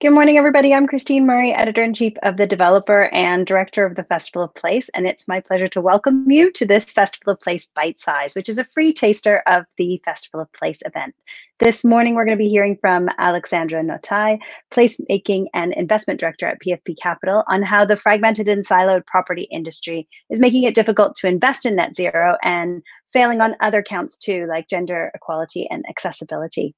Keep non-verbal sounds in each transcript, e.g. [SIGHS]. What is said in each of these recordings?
Good morning, everybody. I'm Christine Murray, editor in chief of The Developer and director of the Festival of Place. And it's my pleasure to welcome you to this Festival of Place Bite Size, which is a free taster of the Festival of Place event. This morning, we're going to be hearing from Alexandra Notay, placemaking and investment director at PFP Capital, on how the fragmented and siloed property industry is making it difficult to invest in net zero and failing on other counts too, like gender equality and accessibility.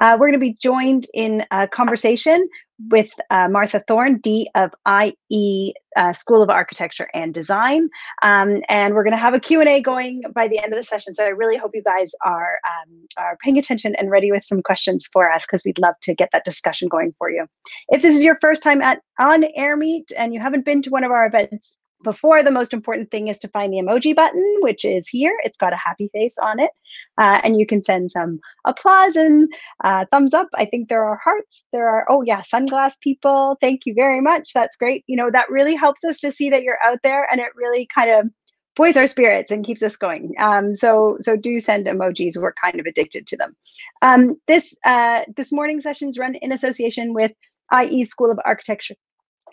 Uh, we're going to be joined in a conversation with uh, Martha Thorne, D of IE uh, School of Architecture and Design. Um, and we're going to have a Q&A going by the end of the session. So I really hope you guys are, um, are paying attention and ready with some questions for us because we'd love to get that discussion going for you. If this is your first time at on AirMeet and you haven't been to one of our events before the most important thing is to find the emoji button which is here. It's got a happy face on it. Uh, and you can send some applause and uh, thumbs up. I think there are hearts. There are oh yeah sunglass people. Thank you very much. That's great. You know that really helps us to see that you're out there and it really kind of buoys our spirits and keeps us going. Um, so so do send emojis. We're kind of addicted to them. Um, this uh, this morning sessions run in association with IE School of Architecture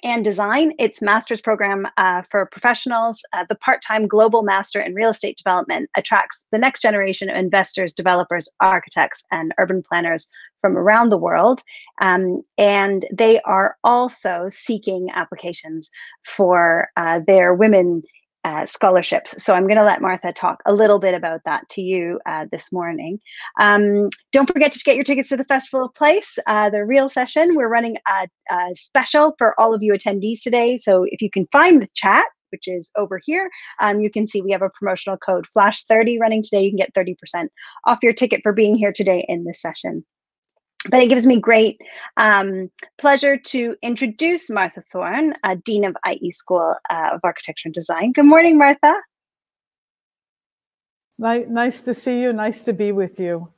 and design. Its master's program uh, for professionals. Uh, the part time global master in real estate development attracts the next generation of investors, developers, architects, and urban planners from around the world. Um, and they are also seeking applications for uh, their women uh, scholarships. So I'm going to let Martha talk a little bit about that to you uh, this morning. Um, don't forget to get your tickets to the Festival of Place, uh, the real session. We're running a, a, special for all of you attendees today. So if you can find the chat, which is over here, um, you can see we have a promotional code FLASH30 running today. You can get 30% off your ticket for being here today in this session but it gives me great um, pleasure to introduce Martha Thorne, uh, Dean of IE School uh, of Architecture and Design. Good morning, Martha. Nice to see you. Nice to be with you.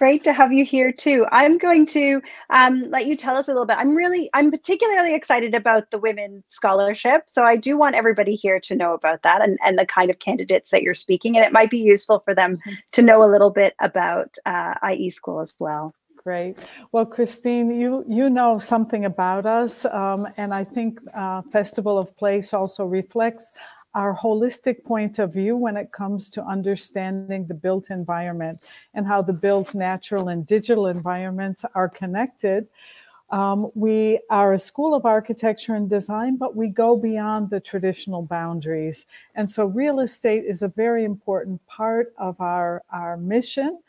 Great to have you here too. I'm going to um, let you tell us a little bit. I'm really, I'm particularly excited about the Women's Scholarship. So I do want everybody here to know about that and, and the kind of candidates that you're speaking. And it might be useful for them mm-hmm. to know a little bit about uh, IE School as well. Great. Well, Christine, you you know something about us, um, and I think uh, Festival of Place also reflects our holistic point of view when it comes to understanding the built environment and how the built natural and digital environments are connected. Um, we are a school of architecture and design, but we go beyond the traditional boundaries. And so real estate is a very important part of our, our mission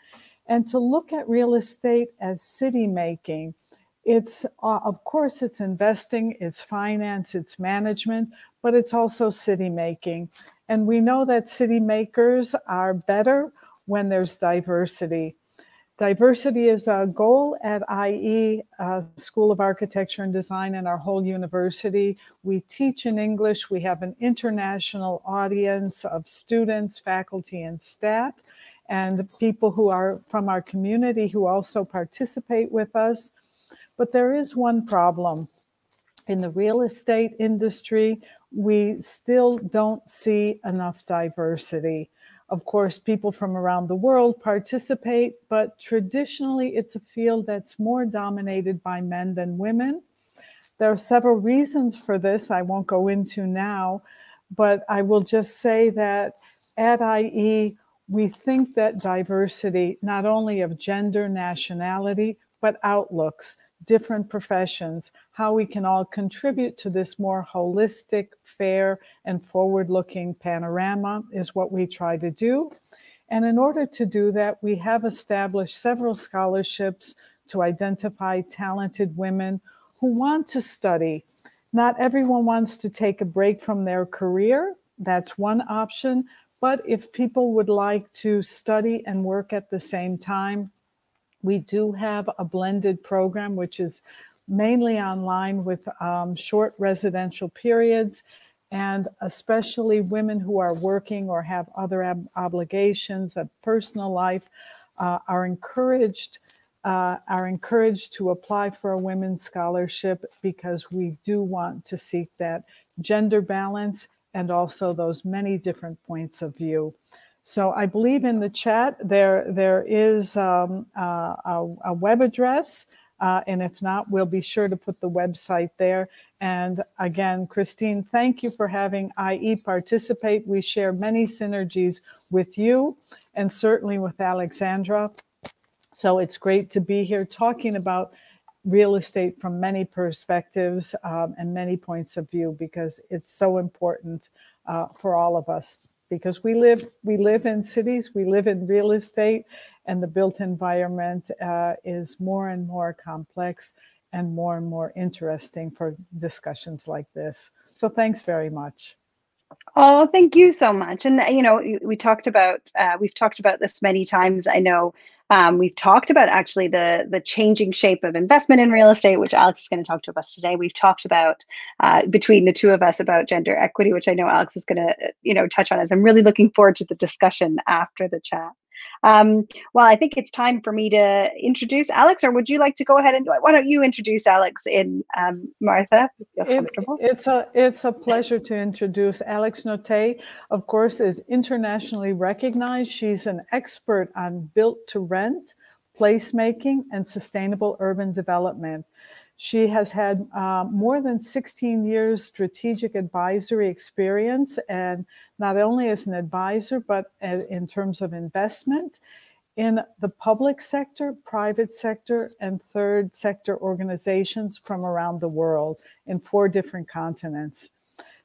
and to look at real estate as city making. It's, uh, of course, it's investing, it's finance, it's management, but it's also city making. And we know that city makers are better when there's diversity. Diversity is a goal at IE, uh, School of Architecture and Design, and our whole university. We teach in English. We have an international audience of students, faculty, and staff and people who are from our community who also participate with us. But there is one problem. In the real estate industry, we still don't see enough diversity. Of course, people from around the world participate, but traditionally it's a field that's more dominated by men than women. There are several reasons for this I won't go into now, but I will just say that at IE, we think that diversity, not only of gender, nationality, but outlooks, different professions, how we can all contribute to this more holistic, fair, and forward looking panorama is what we try to do. And in order to do that, we have established several scholarships to identify talented women who want to study. Not everyone wants to take a break from their career. That's one option. But if people would like to study and work at the same time, we do have a blended program, which is mainly online with um, short residential periods. And especially women who are working or have other ob- obligations, a personal life, uh, are encouraged uh, are encouraged to apply for a women's scholarship because we do want to seek that gender balance and also those many different points of view. So I believe in the chat there there is um, uh, a, a, web address Uh, and if not, we'll be sure to put the website there. And again, Christine, thank you for having IE participate. We share many synergies with you and certainly with Alexandra. So it's great to be here talking about real estate from many perspectives um, and many points of view because it's so important uh, for all of us because we live we live in cities we live in real estate and the built environment uh, is more and more complex and more and more interesting for discussions like this so thanks very much Oh, thank you so much. And you know, we talked about uh, we've talked about this many times. I know um, we've talked about actually the the changing shape of investment in real estate, which Alex is going to talk to us today. We've talked about uh, between the two of us about gender equity, which I know Alex is going to you know touch on. As I'm really looking forward to the discussion after the chat. Um, well, I think it's time for me to introduce Alex, or would you like to go ahead and why don't you introduce Alex in um, Martha? It, it's a it's a pleasure to introduce Alex Notay. Of course, is internationally recognized. She's an expert on built to rent, placemaking, and sustainable urban development. She has had uh, more than 16 years strategic advisory experience, and not only as an advisor, but in terms of investment in the public sector, private sector, and third sector organizations from around the world in four different continents.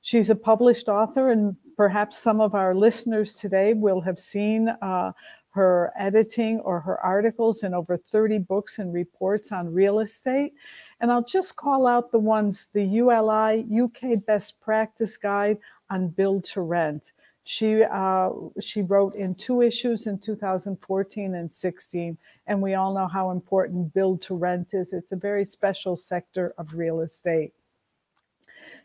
She's a published author, and perhaps some of our listeners today will have seen uh, her editing or her articles in over 30 books and reports on real estate. And I'll just call out the ones the ULI UK Best Practice Guide on Build to Rent. She uh, she wrote in two issues in 2014 and 16, and we all know how important build to rent is. It's a very special sector of real estate.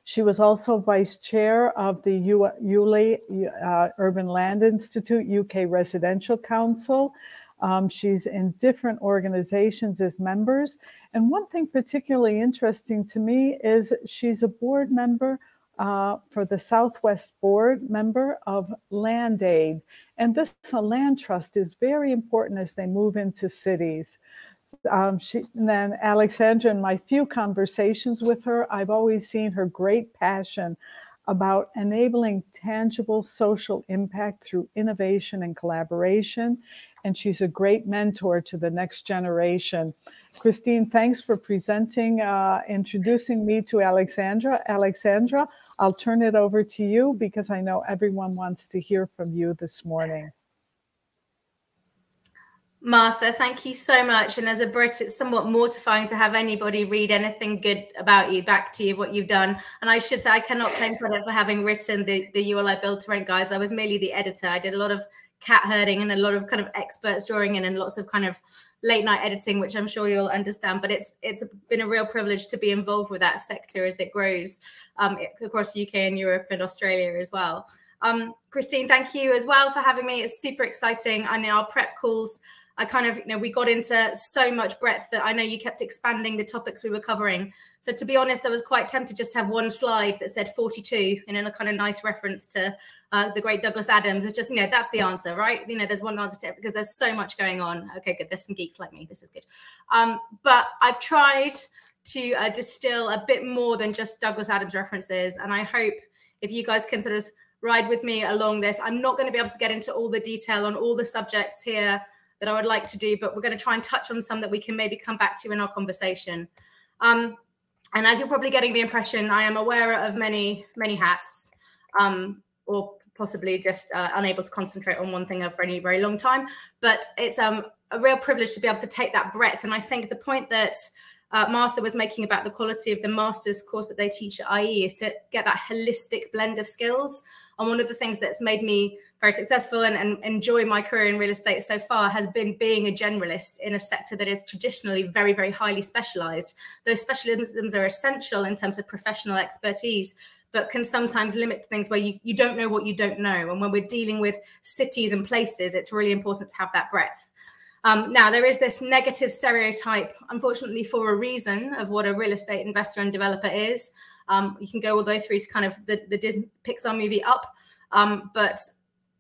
She was also vice chair of the ULI uh, Urban Land Institute UK Residential Council. Um, she's in different organizations as members. And one thing particularly interesting to me is she's a board member uh, for the Southwest Board member of LandAid. And this land trust is very important as they move into cities. Um, she, and then Alexandra, in my few conversations with her, I've always seen her great passion about enabling tangible social impact through innovation and collaboration. And she's a great mentor to the next generation. Christine, thanks for presenting, uh, introducing me to Alexandra. Alexandra, I'll turn it over to you because I know everyone wants to hear from you this morning. Martha, thank you so much. And as a Brit, it's somewhat mortifying to have anybody read anything good about you back to you, what you've done. And I should say, I cannot claim credit for having written the, the ULI Build to Rent guides. I was merely the editor. I did a lot of cat herding and a lot of kind of experts drawing in and lots of kind of late night editing, which I'm sure you'll understand. But it's it's been a real privilege to be involved with that sector as it grows um, across UK and Europe and Australia as well. Um, Christine, thank you as well for having me. It's super exciting. I know our prep calls I kind of, you know, we got into so much breadth that I know you kept expanding the topics we were covering. So to be honest, I was quite tempted just to have one slide that said 42 and in a kind of nice reference to uh, the great Douglas Adams. It's just, you know, that's the answer, right? You know, there's one answer to it because there's so much going on. Okay, good. There's some geeks like me. This is good. Um, but I've tried to uh, distill a bit more than just Douglas Adams references. And I hope if you guys can sort of ride with me along this, I'm not going to be able to get into all the detail on all the subjects here that I would like to do, but we're going to try and touch on some that we can maybe come back to in our conversation. Um, and as you're probably getting the impression, I am aware of many, many hats, um, or possibly just uh, unable to concentrate on one thing for any very long time. But it's um, a real privilege to be able to take that breadth. And I think the point that uh, Martha was making about the quality of the master's course that they teach at IE is to get that holistic blend of skills. And one of the things that's made me very successful and, and enjoy my career in real estate so far has been being a generalist in a sector that is traditionally very, very highly specialized. Those specialisms are essential in terms of professional expertise, but can sometimes limit things where you, you don't know what you don't know. And when we're dealing with cities and places, it's really important to have that breadth. Um, now, there is this negative stereotype, unfortunately, for a reason of what a real estate investor and developer is. Um, you can go all the way through to kind of the, the Disney Pixar movie Up. Um, but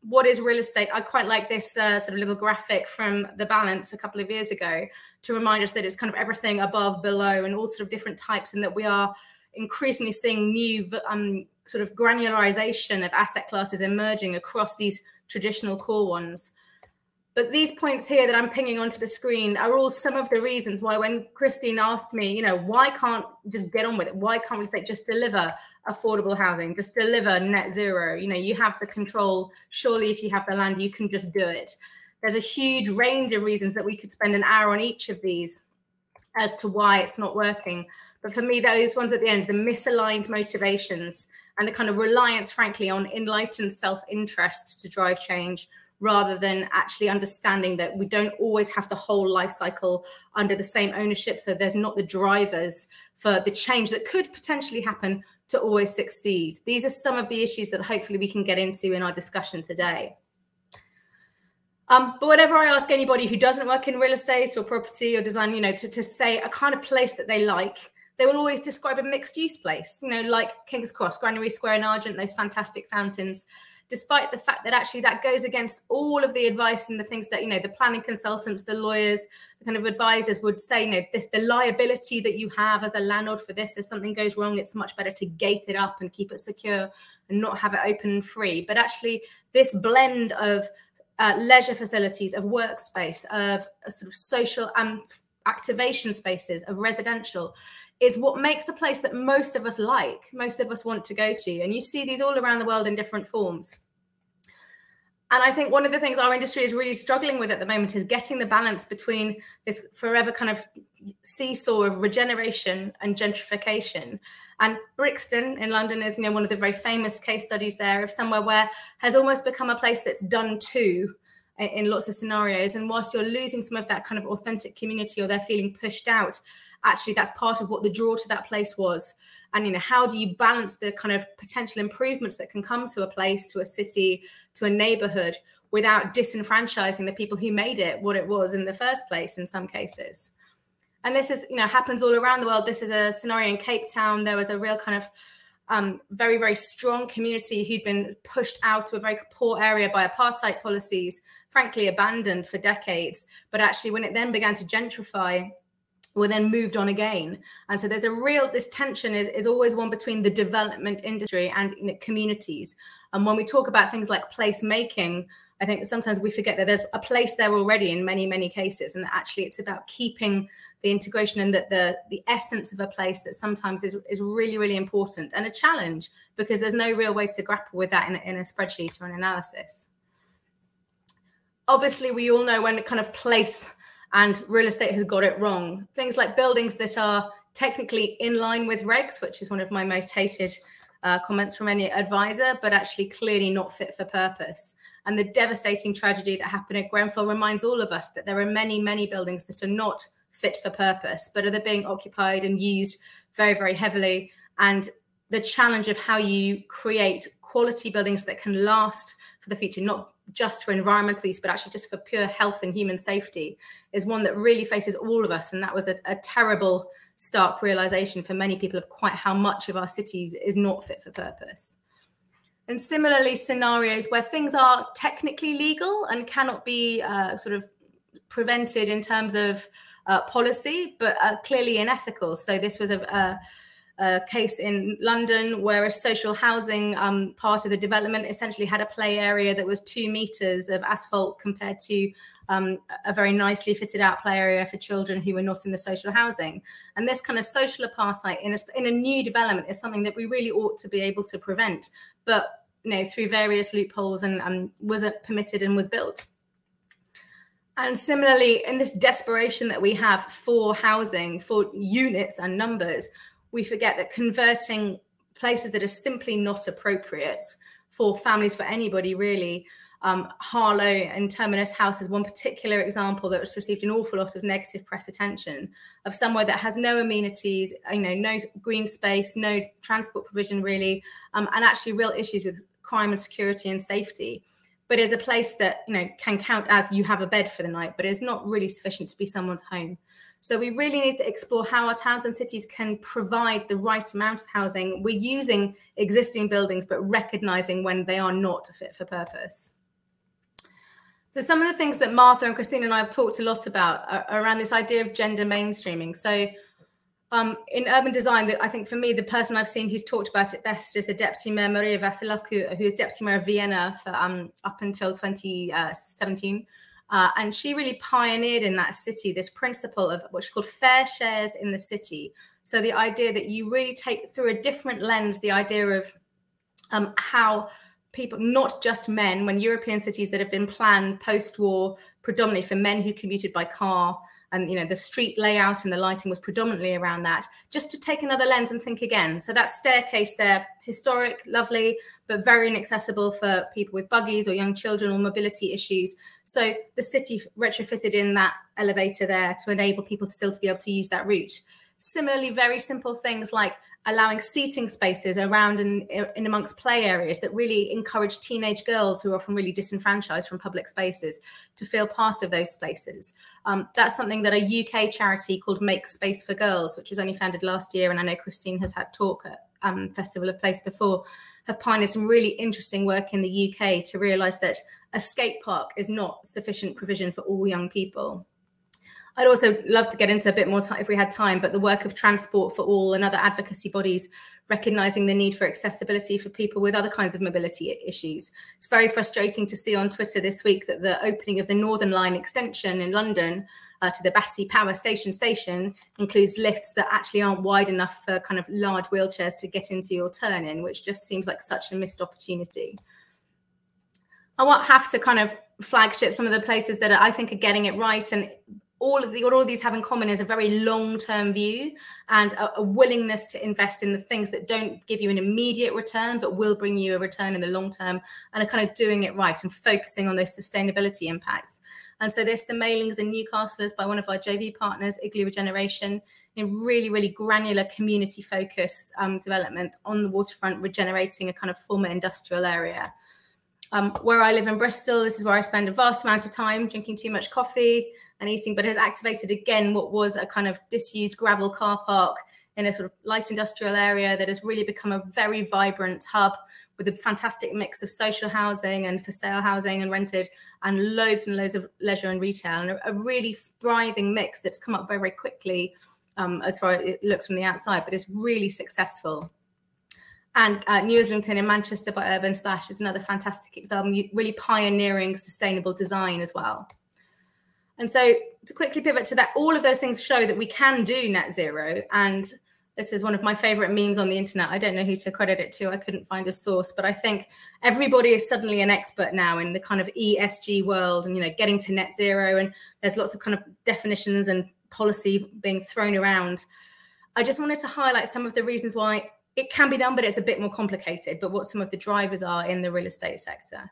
what is real estate? I quite like this uh, sort of little graphic from the balance a couple of years ago to remind us that it's kind of everything above, below, and all sort of different types, and that we are increasingly seeing new um, sort of granularization of asset classes emerging across these traditional core ones. But these points here that I'm pinging onto the screen are all some of the reasons why when Christine asked me, you know, why can't just get on with it? Why can't we say just deliver affordable housing, just deliver net zero? You know, you have the control. Surely if you have the land, you can just do it. There's a huge range of reasons that we could spend an hour on each of these as to why it's not working. But for me, those ones at the end, the misaligned motivations and the kind of reliance, frankly, on enlightened self interest to drive change rather than actually understanding that we don't always have the whole life cycle under the same ownership. So there's not the drivers for the change that could potentially happen to always succeed. These are some of the issues that hopefully we can get into in our discussion today. Um, but whenever I ask anybody who doesn't work in real estate or property or design, you know, to, to say a kind of place that they like, they will always describe a mixed use place, you know, like King's Cross, Granary Square in Argent, those fantastic fountains, despite the fact that actually that goes against all of the advice and the things that, you know, the planning consultants, the lawyers, the kind of advisors would say, you know, this, the liability that you have as a landlord for this, if something goes wrong, it's much better to gate it up and keep it secure and not have it open and free. But actually, this blend of uh, leisure facilities, of workspace, of sort of social and activation spaces, of residential is what makes a place that most of us like, most of us want to go to. And you see these all around the world in different forms. And I think one of the things our industry is really struggling with at the moment is getting the balance between this forever kind of seesaw of regeneration and gentrification. And Brixton in London is, you know, one of the very famous case studies there of somewhere where has almost become a place that's done to in lots of scenarios. And whilst you're losing some of that kind of authentic community or they're feeling pushed out, actually that's part of what the draw to that place was. And you know how do you balance the kind of potential improvements that can come to a place to a city to a neighborhood without disenfranchising the people who made it what it was in the first place in some cases? And this is you know happens all around the world. This is a scenario in cape town. There was a real kind of um, very very strong community who'd been pushed out to a very poor area by apartheid policies frankly abandoned for decades. But actually when it then began to gentrify were then moved on again. And so there's a real, this tension is, is always one between the development industry and you know, communities. And when we talk about things like place making, I think sometimes we forget that there's a place there already in many, many cases. And that actually it's about keeping the integration and that the, the essence of a place that sometimes is, is really, really important and a challenge because there's no real way to grapple with that in, in a spreadsheet or an analysis. Obviously, we all know when kind of place and real estate has got it wrong. Things like buildings that are technically in line with regs, which is one of my most hated uh, comments from any advisor, but actually clearly not fit for purpose. And the devastating tragedy that happened at Grenfell reminds all of us that there are many, many buildings that are not fit for purpose, but are they being occupied and used very, very heavily. And the challenge of how you create quality buildings that can last for the future, not just for environmental use, but actually just for pure health and human safety, is one that really faces all of us. And that was a, a terrible, stark realization for many people of quite how much of our cities is not fit for purpose. And similarly, scenarios where things are technically legal and cannot be uh, sort of prevented in terms of uh, policy, but uh, clearly unethical. So this was a, a a case in London where a social housing um, part of the development essentially had a play area that was two meters of asphalt compared to um, a very nicely fitted out play area for children who were not in the social housing. And this kind of social apartheid in a, in a new development is something that we really ought to be able to prevent, but you know through various loopholes and um, was it permitted and was built. And similarly, in this desperation that we have for housing, for units and numbers, we forget that converting places that are simply not appropriate for families, for anybody really. Um, Harlow and Terminus House is one particular example that has received an awful lot of negative press attention of somewhere that has no amenities, you know, no green space, no transport provision really, um, and actually real issues with crime and security and safety. But is a place that you know can count as you have a bed for the night, but is not really sufficient to be someone's home. So we really need to explore how our towns and cities can provide the right amount of housing. We're using existing buildings, but recognizing when they are not fit for purpose. So some of the things that Martha and Christina and I have talked a lot about are, around this idea of gender mainstreaming. So um, in urban design, I think for me, the person I've seen who's talked about it best is the Deputy Mayor Maria Vassilakou, who is Deputy Mayor of Vienna for um, up until 2017. Uh, and she really pioneered in that city this principle of what's called fair shares in the city. So the idea that you really take through a different lens the idea of um, how people, not just men, when European cities that have been planned post-war, predominantly for men who commuted by car, and you know the street layout and the lighting was predominantly around that just to take another lens and think again. So that staircase there historic lovely but very inaccessible for people with buggies or young children or mobility issues. So the city retrofitted in that elevator there to enable people to still to be able to use that route. Similarly very simple things like allowing seating spaces around and in amongst play areas that really encourage teenage girls who are often really disenfranchised from public spaces to feel part of those spaces. Um, that's something that a UK charity called Make Space for Girls, which was only founded last year, and I know Christine has had talk at um, Festival of Place before, have pioneered some really interesting work in the UK to realise that a skate park is not sufficient provision for all young people. I'd also love to get into a bit more time if we had time, but the work of Transport for All and other advocacy bodies recognizing the need for accessibility for people with other kinds of mobility issues. It's very frustrating to see on Twitter this week that the opening of the Northern Line extension in London uh, to the Battersea Power Station station includes lifts that actually aren't wide enough for kind of large wheelchairs to get into your turn in, which just seems like such a missed opportunity. I want have to kind of flagship some of the places that I think are getting it right and all of the all of these have in common is a very long-term view and a, a, willingness to invest in the things that don't give you an immediate return but will bring you a return in the long term and are kind of doing it right and focusing on those sustainability impacts. And so this the Malings in newcastle is by one of our jv partners igloo regeneration in really really granular community focused um, development on the waterfront regenerating a kind of former industrial area. Um, where I live in Bristol, this is where I spend a vast amount of time drinking too much coffee, and eating, but has activated again what was a kind of disused gravel car park in a sort of light industrial area that has really become a very vibrant hub with a fantastic mix of social housing and for sale housing and rented and loads and loads of leisure and retail and a, really thriving mix that's come up very, very quickly um, as far as it looks from the outside, but it's really successful. And uh, New Islington in Manchester by Urban Splash is another fantastic example, really pioneering sustainable design as well. And so to quickly pivot to that, all of those things show that we can do net zero. And this is one of my favorite memes on the internet. I don't know who to credit it to. I couldn't find a source, but I think everybody is suddenly an expert now in the kind of ESG world and, you know, getting to net zero. And there's lots of kind of definitions and policy being thrown around. I just wanted to highlight some of the reasons why it can be done, but it's a bit more complicated, but what some of the drivers are in the real estate sector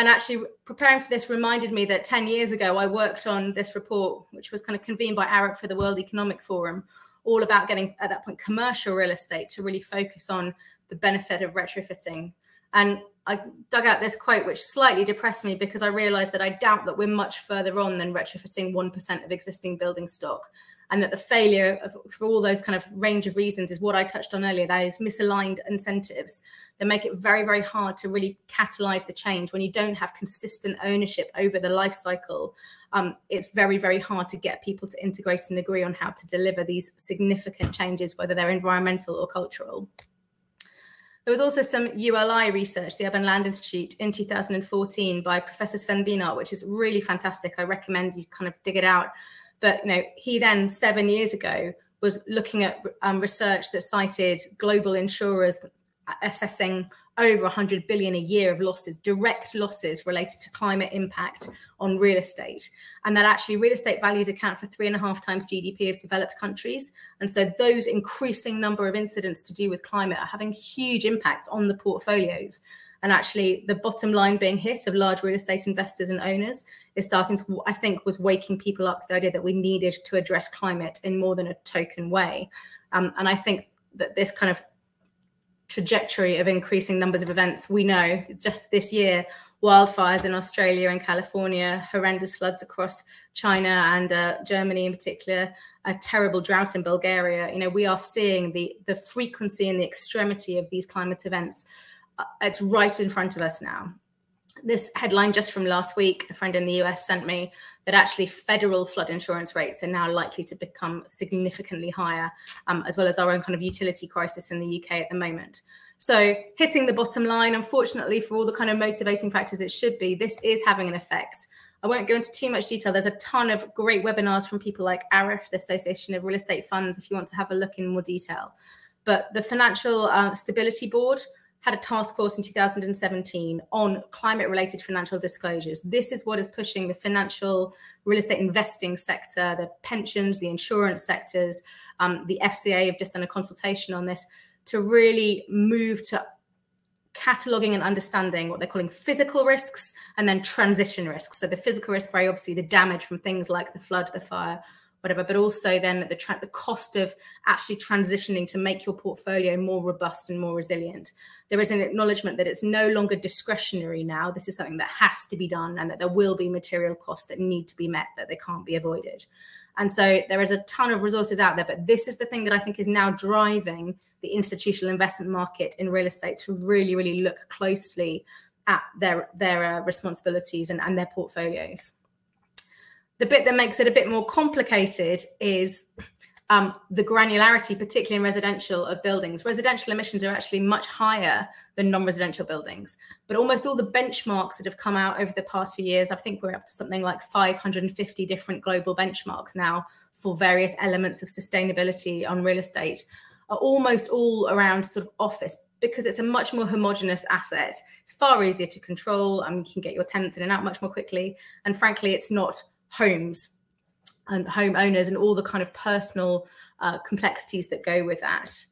and actually preparing for this reminded me that 10 years ago i worked on this report which was kind of convened by arup for the world economic forum all about getting at that point commercial real estate to really focus on the benefit of retrofitting. And i dug out this quote which slightly depressed me because i realized that i doubt that we're much further on than retrofitting 1% of existing building stock and that the failure of, for all those kind of range of reasons is what I touched on earlier. Those misaligned incentives that make it very, very hard to really catalyze the change when you don't have consistent ownership over the life cycle. Um, it's very, very hard to get people to integrate and agree on how to deliver these significant changes, whether they're environmental or cultural. There was also some ULI research, the Urban Land Institute, in 2014 by Professor Sven Bienert, which is really fantastic. I recommend you kind of dig it out. But you know, he then seven years ago was looking at um, research that cited global insurers assessing over 100 billion a year of losses, direct losses related to climate impact on real estate. And that actually real estate values account for three and a half times GDP of developed countries. And so those increasing number of incidents to do with climate are having huge impact on the portfolios and actually the bottom line being hit of large real estate investors and owners is starting to i think was waking people up to the idea that we needed to address climate in more than a token way um, and i think that this kind of trajectory of increasing numbers of events we know just this year wildfires in australia and california horrendous floods across china and uh, germany in particular a terrible drought in bulgaria you know we are seeing the the frequency and the extremity of these climate events uh, it's right in front of us now. This headline just from last week, a friend in the US sent me that actually federal flood insurance rates are now likely to become significantly higher, um, as well as our own kind of utility crisis in the UK at the moment. So, hitting the bottom line, unfortunately, for all the kind of motivating factors it should be, this is having an effect. I won't go into too much detail. There's a ton of great webinars from people like AREF, the Association of Real Estate Funds, if you want to have a look in more detail. But the Financial uh, Stability Board had a task force in 2017 on climate related financial disclosures. This is what is pushing the financial real estate investing sector, the pensions, the insurance sectors. Um, the FCA have just done a consultation on this to really move to cataloging and understanding what they're calling physical risks and then transition risks. So the physical risk, very obviously, the damage from things like the flood, the fire, whatever, but also then the the cost of actually transitioning to make your portfolio more robust and more resilient. There is an acknowledgement that it's no longer discretionary now. This is something that has to be done, and that there will be material costs that need to be met that they can't be avoided. And so there is a ton of resources out there, but this is the thing that I think is now driving the institutional investment market in real estate to really, really look closely at their their uh, responsibilities and, and their portfolios. The bit that makes it a bit more complicated is um, the granularity, particularly in residential of buildings. Residential emissions are actually much higher than non-residential buildings, but almost all the benchmarks that have come out over the past few years, I think we're up to something like 550 different global benchmarks now for various elements of sustainability on real estate, are almost all around sort of office because it's a much more homogenous asset. It's far easier to control. and you can get your tenants in and out much more quickly. And frankly, it's not homes and homeowners and all the kind of personal uh, complexities that go with that.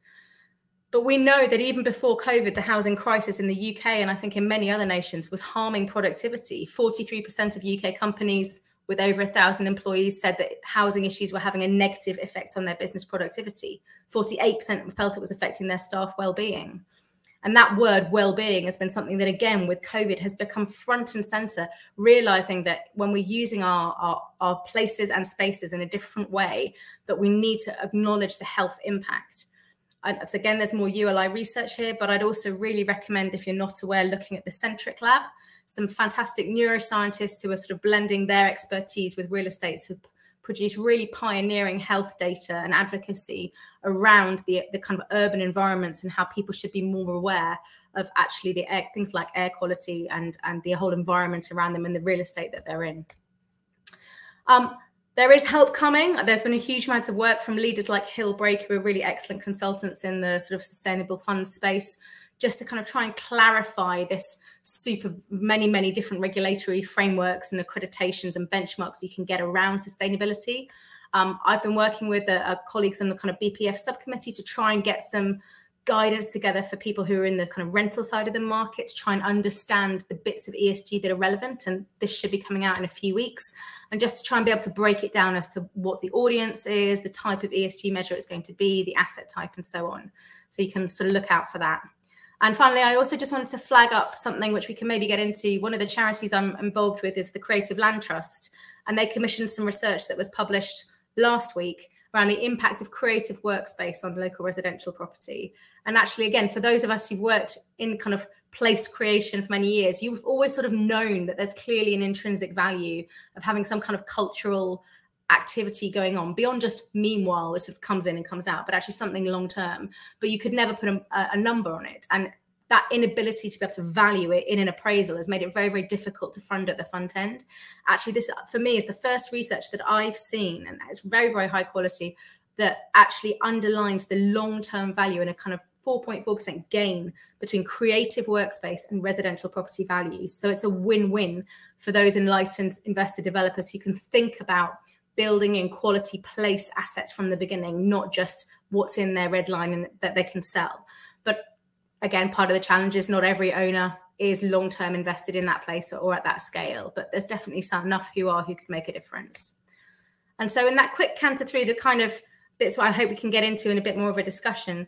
But we know that even before COVID, the housing crisis in the UK and I think in many other nations was harming productivity. 43% of UK companies with over a thousand employees said that housing issues were having a negative effect on their business productivity. 48% felt it was affecting their staff well-being. And that word well-being has been something that, again, with COVID, has become front and center. Realizing that when we're using our, our, our places and spaces in a different way, that we need to acknowledge the health impact. And again, there's more ULI research here, but I'd also really recommend, if you're not aware, looking at the Centric Lab. Some fantastic neuroscientists who are sort of blending their expertise with real estate to produce really pioneering health data and advocacy around the, the kind of urban environments and how people should be more aware of actually the air, things like air quality and, and the whole environment around them and the real estate that they're in. Um, there is help coming. There's been a huge amount of work from leaders like Hillbreak, who are really excellent consultants in the sort of sustainable fund space, just to kind of try and clarify this super many, many different regulatory frameworks and accreditations and benchmarks you can get around sustainability. Um, I've been working with colleagues on the kind of BPF subcommittee to try and get some guidance together for people who are in the kind of rental side of the market to try and understand the bits of ESG that are relevant. And this should be coming out in a few weeks. And just to try and be able to break it down as to what the audience is, the type of ESG measure it's going to be, the asset type, and so on. So you can sort of look out for that. And finally, I also just wanted to flag up something which we can maybe get into. One of the charities I'm involved with is the Creative Land Trust, and they commissioned some research that was published last week around the impact of creative workspace on local residential property. And actually, again, for those of us who've worked in kind of place creation for many years, you've always sort of known that there's clearly an intrinsic value of having some kind of cultural activity going on beyond just meanwhile it sort of comes in and comes out but actually something long term. But you could never put a, a, number on it. And that inability to be able to value it in an appraisal has made it very very difficult to fund at the front end. Actually this for me is the first research that i've seen and it's very very high quality that actually underlines the long term value and a kind of 4.4% gain between creative workspace and residential property values. So it's a win win for those enlightened investor developers who can think about building in quality place assets from the beginning, not just what's in their red line and that they can sell. But again, part of the challenge is not every owner is long term invested in that place or at that scale, but there's definitely some enough who are who could make a difference. And so, in that quick canter through the kind of bits what I hope we can get into in a bit more of a discussion,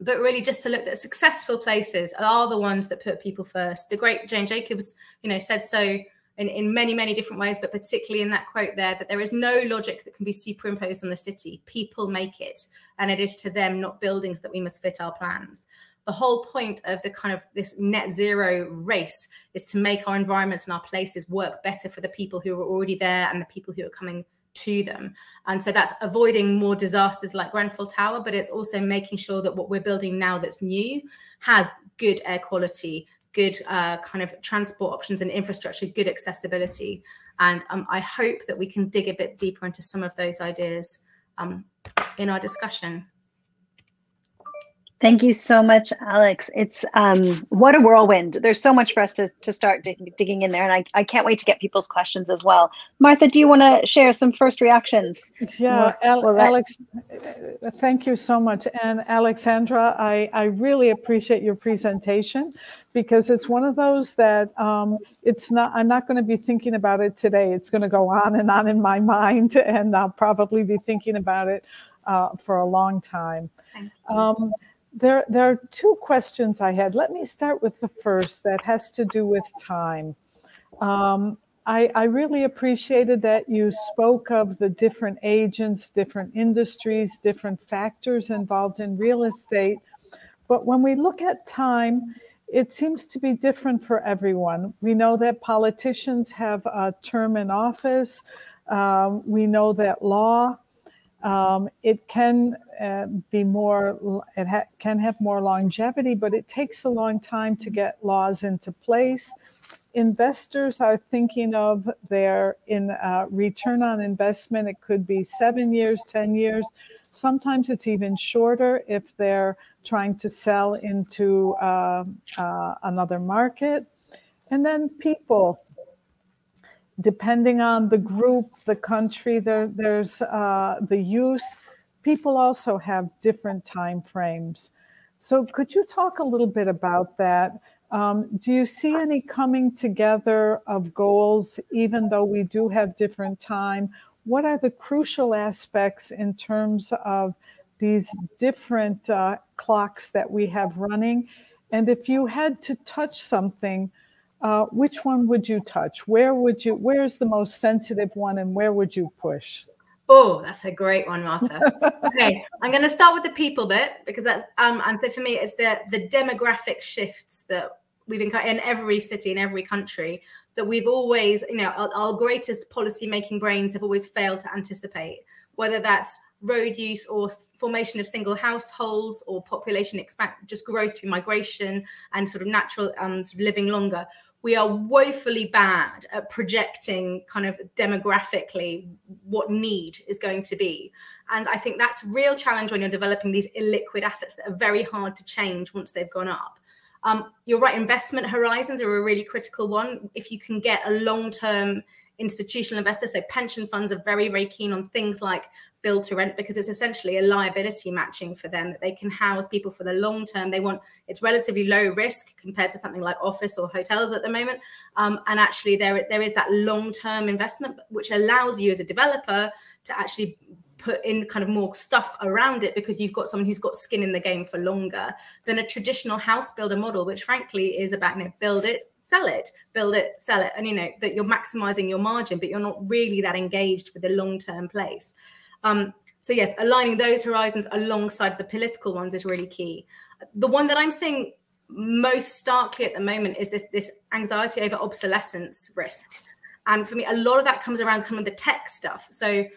but really just to look at successful places are the ones that put people first. The great Jane Jacobs, you know, said so in, in many, many different ways, but particularly in that quote there, that there is no logic that can be superimposed on the city. People make it. And it is to them, not buildings, that we must fit our plans. the whole point of the kind of this net zero race is to make our environments and our places work better for the people who are already there and the people who are coming to them. And so that's avoiding more disasters like Grenfell Tower, but it's also making sure that what we're building now that's new has good air quality, good uh, kind of transport options and infrastructure, good accessibility. And um, I hope that we can dig a bit deeper into some of those ideas um, in our discussion. Thank you so much, Alex. It's um, what a whirlwind. There's so much for us to, to start dig digging in there, and I, I can't wait to get people's questions as well. Martha, do you want to share some first reactions? Yeah, Alex, uh, thank you so much. And Alexandra, I, I really appreciate your presentation because it's one of those that um, it's not, I'm not going to be thinking about it today. It's going to go on and on in my [LAUGHS] mind, and I'll probably be thinking about it uh, for a long time. Um, there, there are two questions I had. Let me start with the first that has to do with time. Um, I, I, really appreciated that you spoke of the different agents, different industries, different factors involved in real estate. But when we look at time, it seems to be different for everyone. We know that politicians have a term in office. Um, we know that law um, it can uh, be more, it ha can have more longevity, but it takes a long time to get laws into place. Investors are thinking of their in uh, return on investment. It could be seven years, 10 years. Sometimes it's even shorter if they're trying to sell into uh, uh another market. And then people, depending on the group, the country, there, there's uh, the use. People also have different time frames. So could you talk a little bit about that? Um, do you see any coming together of goals, even though we do have different time? What are the crucial aspects in terms of these different uh, clocks that we have running? And if you had to touch something, uh, which one would you touch? Where would you? Where's the most sensitive one, and where would you push? Oh, that's a great one, Martha. [LAUGHS] okay, I'm going to start with the people bit because that's um, and so for me, it's the the demographic shifts that we've encountered in every city in every country that we've always, you know, our, our greatest policy making brains have always failed to anticipate. Whether that's road use or formation of single households or population expand just growth through migration and sort of natural um, sort of living longer we are woefully bad at projecting kind of demographically what need is going to be. And I think that's a real challenge when you're developing these illiquid assets that are very hard to change once they've gone up. Um, you're right, investment horizons are a really critical one. If you can get a long term institutional investors, so pension funds are very, very keen on things like build to rent because it's essentially a liability matching for them that they can house people for the long term. They want it's relatively low risk compared to something like office or hotels at the moment. Um, and actually, there there is that long term investment which allows you as a developer to actually put in kind of more stuff around it because you've got someone who's got skin in the game for longer than a traditional house builder model, which frankly is about you know build it, sell it, build it, sell it, and you know that you're maximizing your margin, but you're not really that engaged with the long term place. Um, so yes, aligning those horizons alongside the political ones is really key. The one that I'm seeing most starkly at the moment is this this anxiety over obsolescence risk, and for me, a lot of that comes around some of the tech stuff. So, you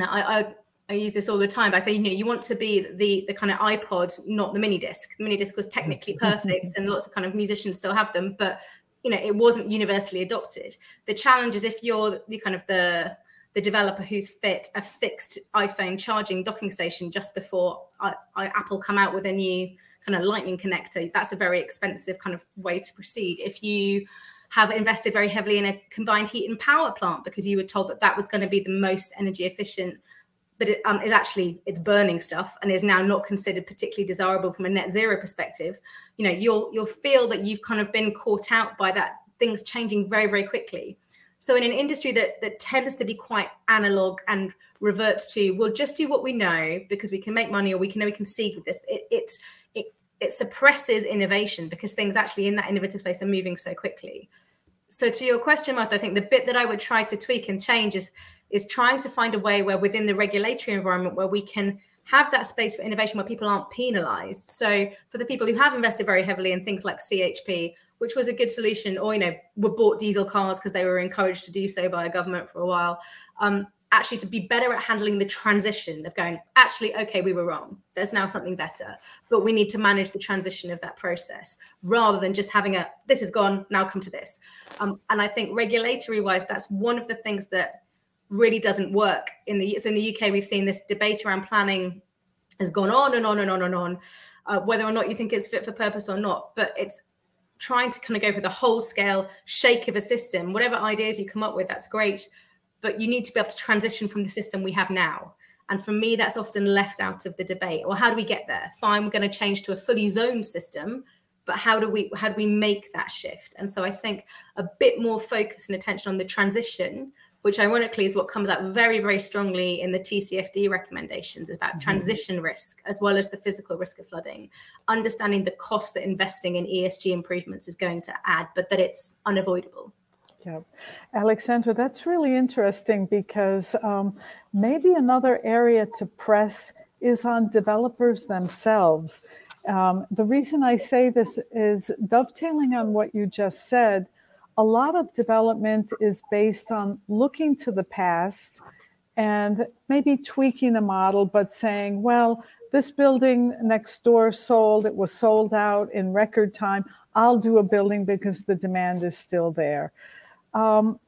know, I, I I use this all the time. But I say, you know, you want to be the the kind of iPod, not the mini disc. The mini disc was technically [LAUGHS] perfect, and lots of kind of musicians still have them, but you know, it wasn't universally adopted. The challenge is if you're the kind of the the developer who's fit a fixed iPhone charging docking station just before I, I, Apple come out with a new kind of lightning connector. That's a very expensive kind of way to proceed. If you have invested very heavily in a combined heat and power plant because you were told that that was going to be the most energy efficient, but it um, is actually it's burning stuff and is now not considered particularly desirable from a net zero perspective. You know, you'll you'll feel that you've kind of been caught out by that things changing very very quickly so in an industry that that tends to be quite analog and reverts to we'll just do what we know because we can make money or we can know we can see with this, it it it, it suppresses innovation because things actually in that innovative space are moving so quickly. So to your question, Martha, I think the bit that I would try to tweak and change is is trying to find a way where within the regulatory environment where we can have that space for innovation where people aren't penalized. So for the people who have invested very heavily in things like CHP, which was a good solution, or you know, were bought diesel cars because they were encouraged to do so by a government for a while. Um, actually, to be better at handling the transition of going, actually, okay, we were wrong. There's now something better, but we need to manage the transition of that process rather than just having a this is gone now come to this. Um, and I think regulatory wise, that's one of the things that really doesn't work in the so in the UK we've seen this debate around planning has gone on and on and on and on uh, whether or not you think it's fit for purpose or not but it's trying to kind of go for the whole scale shake of a system. Whatever ideas you come up with that's great but you need to be able to transition from the system we have now. And for me that's often left out of the debate. Well how do we get there? Fine we're going to change to a fully zoned system but how do we how do we make that shift? And so i think a bit more focus and attention on the transition which ironically is what comes out very, very strongly in the TCFD recommendations about mm-hmm. transition risk, as well as the physical risk of flooding, understanding the cost that investing in ESG improvements is going to add, but that it's unavoidable. Yeah, Alexandra, that's really interesting because um, maybe another area to press is on developers themselves. Um, the reason I say this is dovetailing on what you just said a lot of development is based on looking to the past and maybe tweaking a model, but saying, well, this building next door sold, it was sold out in record time. I'll do a building because the demand is still there. Um,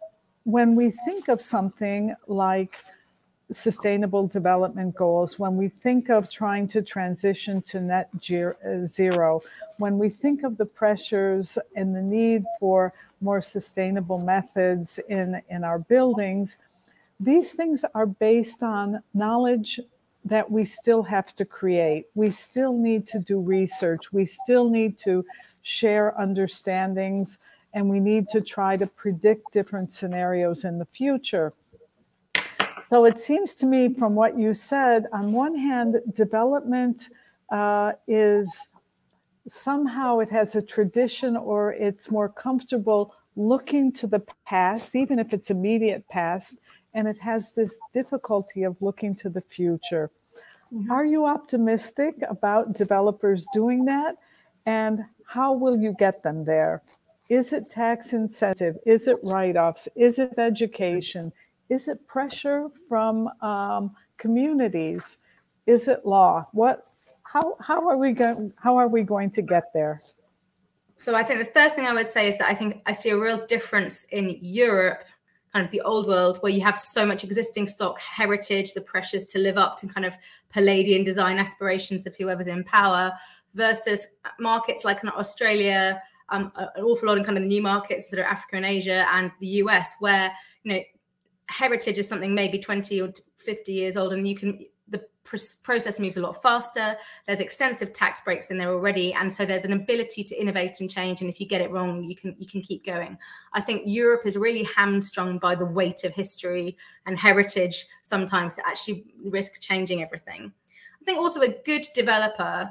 when we think of something like sustainable development goals, when we think of trying to transition to net uh, zero, when we think of the pressures and the need for more sustainable methods in, in our buildings, these things are based on knowledge that we still have to create. We still need to do research. We still need to share understandings, and we need to try to predict different scenarios in the future. So it seems to me, from what you said, on one hand, development uh, is somehow it has a tradition or it's more comfortable looking to the past, even if it's immediate past, and it has this difficulty of looking to the future. Mm-hmm. Are you optimistic about developers doing that? And how will you get them there? Is it tax incentive? Is it write offs? Is it education? Is it pressure from um, communities? Is it law? What? How, how are we going? How are we going to get there? So I think the first thing I would say is that I think I see a real difference in Europe, kind of the old world, where you have so much existing stock, heritage, the pressures to live up to kind of Palladian design aspirations of whoever's in power, versus markets like Australia, um, an awful lot in kind of the new markets that are Africa and Asia and the US, where you know heritage is something maybe 20 or 50 years old and you can the process moves a lot faster. There's extensive tax breaks in there already and so there's an ability to innovate and change and if you get it wrong you can you can keep going. I think europe is really hamstrung by the weight of history and heritage sometimes to actually risk changing everything. I think also a good developer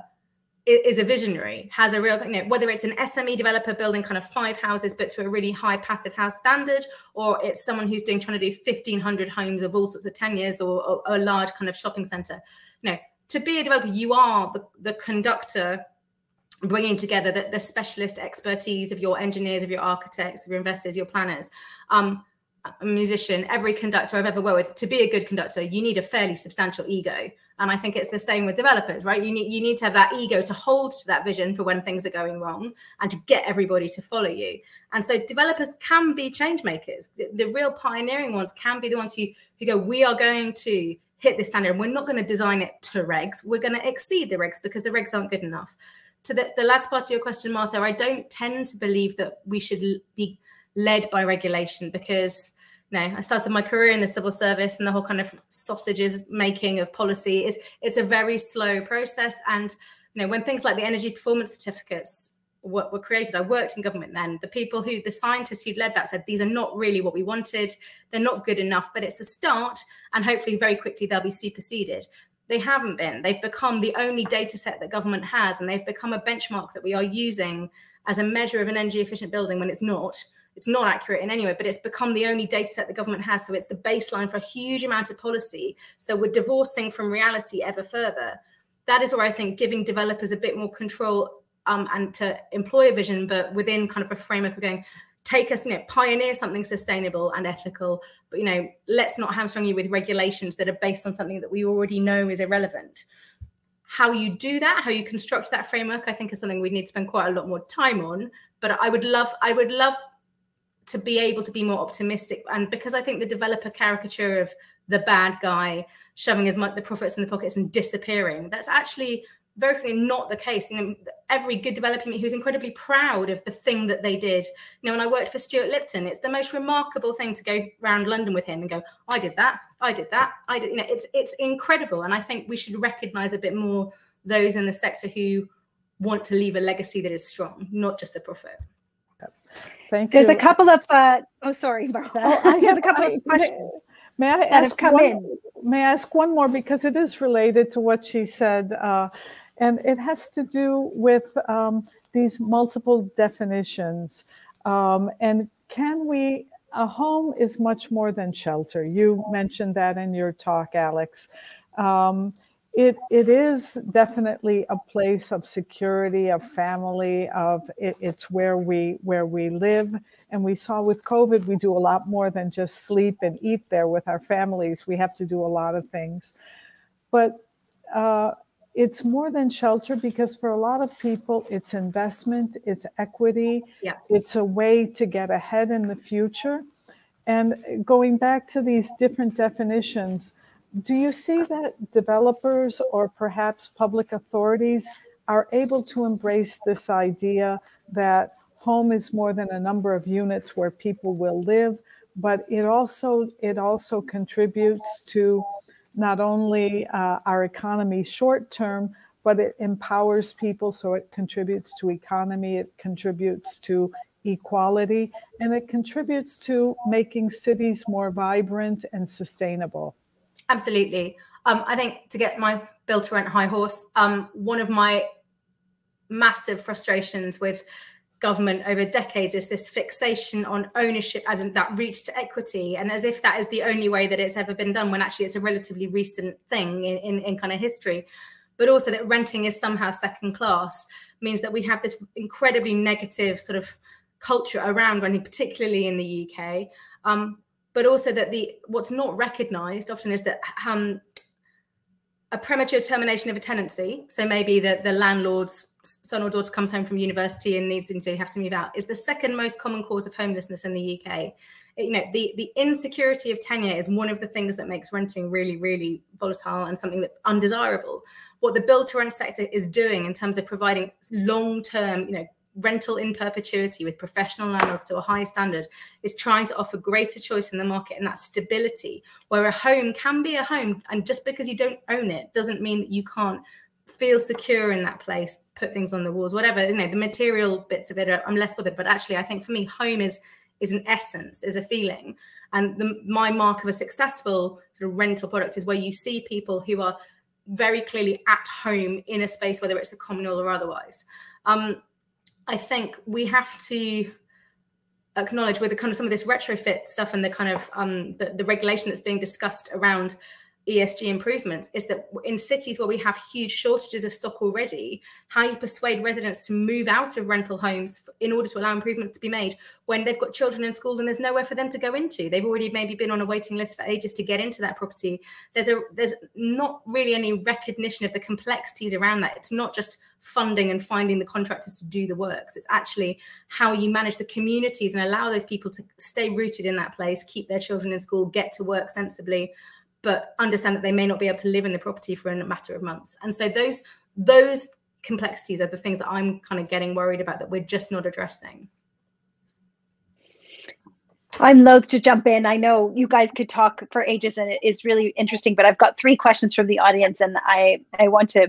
is a visionary, has a real, you know, whether it's an SME developer building kind of five houses, but to a really high passive house standard, or it's someone who's doing trying to do 1500 homes of all sorts of tenures or, or, a large kind of shopping center. You know, to be a developer, you are the, the conductor bringing together the, the specialist expertise of your engineers, of your architects, of your investors, your planners. Um, a musician, every conductor I've ever worked with, to be a good conductor, you need a fairly substantial ego. And I think it's the same with developers, right? You need you need to have that ego to hold to that vision for when things are going wrong and to get everybody to follow you. And so developers can be change makers. The, the real pioneering ones can be the ones who who go, we are going to hit this standard and we're not going to design it to regs. We're going to exceed the regs because the regs aren't good enough. To the, the latter part of your question, Martha, I don't tend to believe that we should be led by regulation because you know, I started my career in the civil service and the whole kind of sausages making of policy is it's a very slow process. And you know, when things like the energy performance certificates were, were created, I worked in government then. The people who, the scientists who led that said these are not really what we wanted. They're not good enough, but it's a start, and hopefully very quickly they'll be superseded. They haven't been. They've become the only data set that government has, and they've become a benchmark that we are using as a measure of an energy efficient building when it's not it's not accurate in any way, but it's become the only data set the government has. So it's the baseline for a huge amount of policy. So we're divorcing from reality ever further. That is where I think giving developers a bit more control um, and to employ a vision, but within kind of a framework of going, take us, you know, pioneer something sustainable and ethical, but you know, let's not hamstring you with regulations that are based on something that we already know is irrelevant. How you do that, how you construct that framework, I think is something we need to spend quite a lot more time on. But I would love, I would love to be able to be more optimistic. And because I think the developer caricature of the bad guy shoving his the profits in the pockets and disappearing, that's actually very clearly not the case. You know, every good developer who's incredibly proud of the thing that they did. You know, when I worked for Stuart Lipton, it's the most remarkable thing to go around London with him and go, I did that, I did that, I did. You know, it's it's incredible, and I think we should recognise a bit more those in the sector who want to leave a legacy that is strong, not just a profit. Thank There's you. a couple of. Uh, oh, sorry, Martha. Oh, I [LAUGHS] There's have a couple I, of questions. May I ask come one, in. May I ask one more because it is related to what she said, uh, and it has to do with um, these multiple definitions. Um, and can we? A home is much more than shelter. You mentioned that in your talk, Alex. Um, it, it is definitely a place of security, of family, of it, it's where we where we live. And we saw with COVID, we do a lot more than just sleep and eat there with our families. We have to do a lot of things. But uh, it's more than shelter because for a lot of people, it's investment, it's equity, Yeah. it's a way to get ahead in the future. And going back to these different definitions, do you see that developers or perhaps public authorities are able to embrace this idea that home is more than a number of units where people will live, but it also it also contributes to not only uh, our economy short term, but it empowers people, so it contributes to economy, it contributes to equality, and it contributes to making cities more vibrant and sustainable. Absolutely. Um, I think to get my build to rent high horse, um, one of my massive frustrations with government over decades is this fixation on ownership and that reach to equity and as if that is the only way that it's ever been done when actually it's a relatively recent thing in, in, in kind of history but also that renting is somehow second class means that we have this incredibly negative sort of culture around renting particularly in the uk um, but also that the what's not recognized often is that um, a premature termination of a tenancy. So maybe the, the landlord's son or daughter comes home from university and needs to have to move out is the second most common cause of homelessness in the uk you know the the insecurity of tenure is one of the things that makes renting really really volatile and something that undesirable. What the build to rent sector is doing in terms of providing long term you know rental in perpetuity with professional landlords to a high standard is trying to offer greater choice in the market and that stability. Where a home can be a home and just because you don't own it doesn't mean that you can't feel secure in that place put things on the walls whatever you know the material bits of it i'm less bothered. But actually i think for me home is is an essence is a feeling. And the, my mark of a successful sort of rental product is where you see people who are very clearly at home in a space whether it's a communal or otherwise. Um, I think we have to acknowledge with the kind of some of this retrofit stuff and the kind of um, the, the regulation that's being discussed around ESG improvements is that in cities where we have huge shortages of stock already, how you persuade residents to move out of rental homes in order to allow improvements to be made when they've got children in school and there's nowhere for them to go into. They've already maybe been on a waiting list for ages to get into that property. There's a there's not really any recognition of the complexities around that. It's not just funding and finding the contractors to do the works. It's actually how you manage the communities and allow those people to stay rooted in that place, keep their children in school, get to work sensibly but understand that they may not be able to live in the property for a matter of months. And so those those complexities are the things that I'm kind of getting worried about that we're just not addressing. I'm loath to jump in. I know you guys could talk for ages and it is really interesting, but I've got three questions from the audience and I, I want to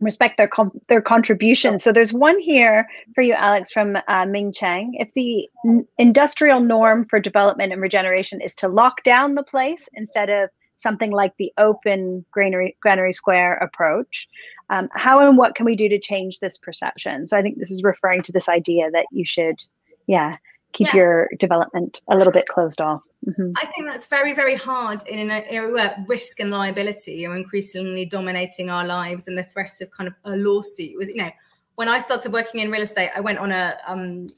respect their their contribution. So there's one here for you, Alex, from uh, Ming Chang. If the industrial norm for development and regeneration is to lock down the place instead of something like the open granary, granary square approach. Um, how and what can we do to change this perception? So I think this is referring to this idea that you should, yeah, keep yeah. your development a little bit closed off. Mm-hmm. I think that's very, very hard in an area where risk and liability are increasingly dominating our lives, and the threat of kind of a lawsuit was, you know, when I started working in real estate, I went on a um,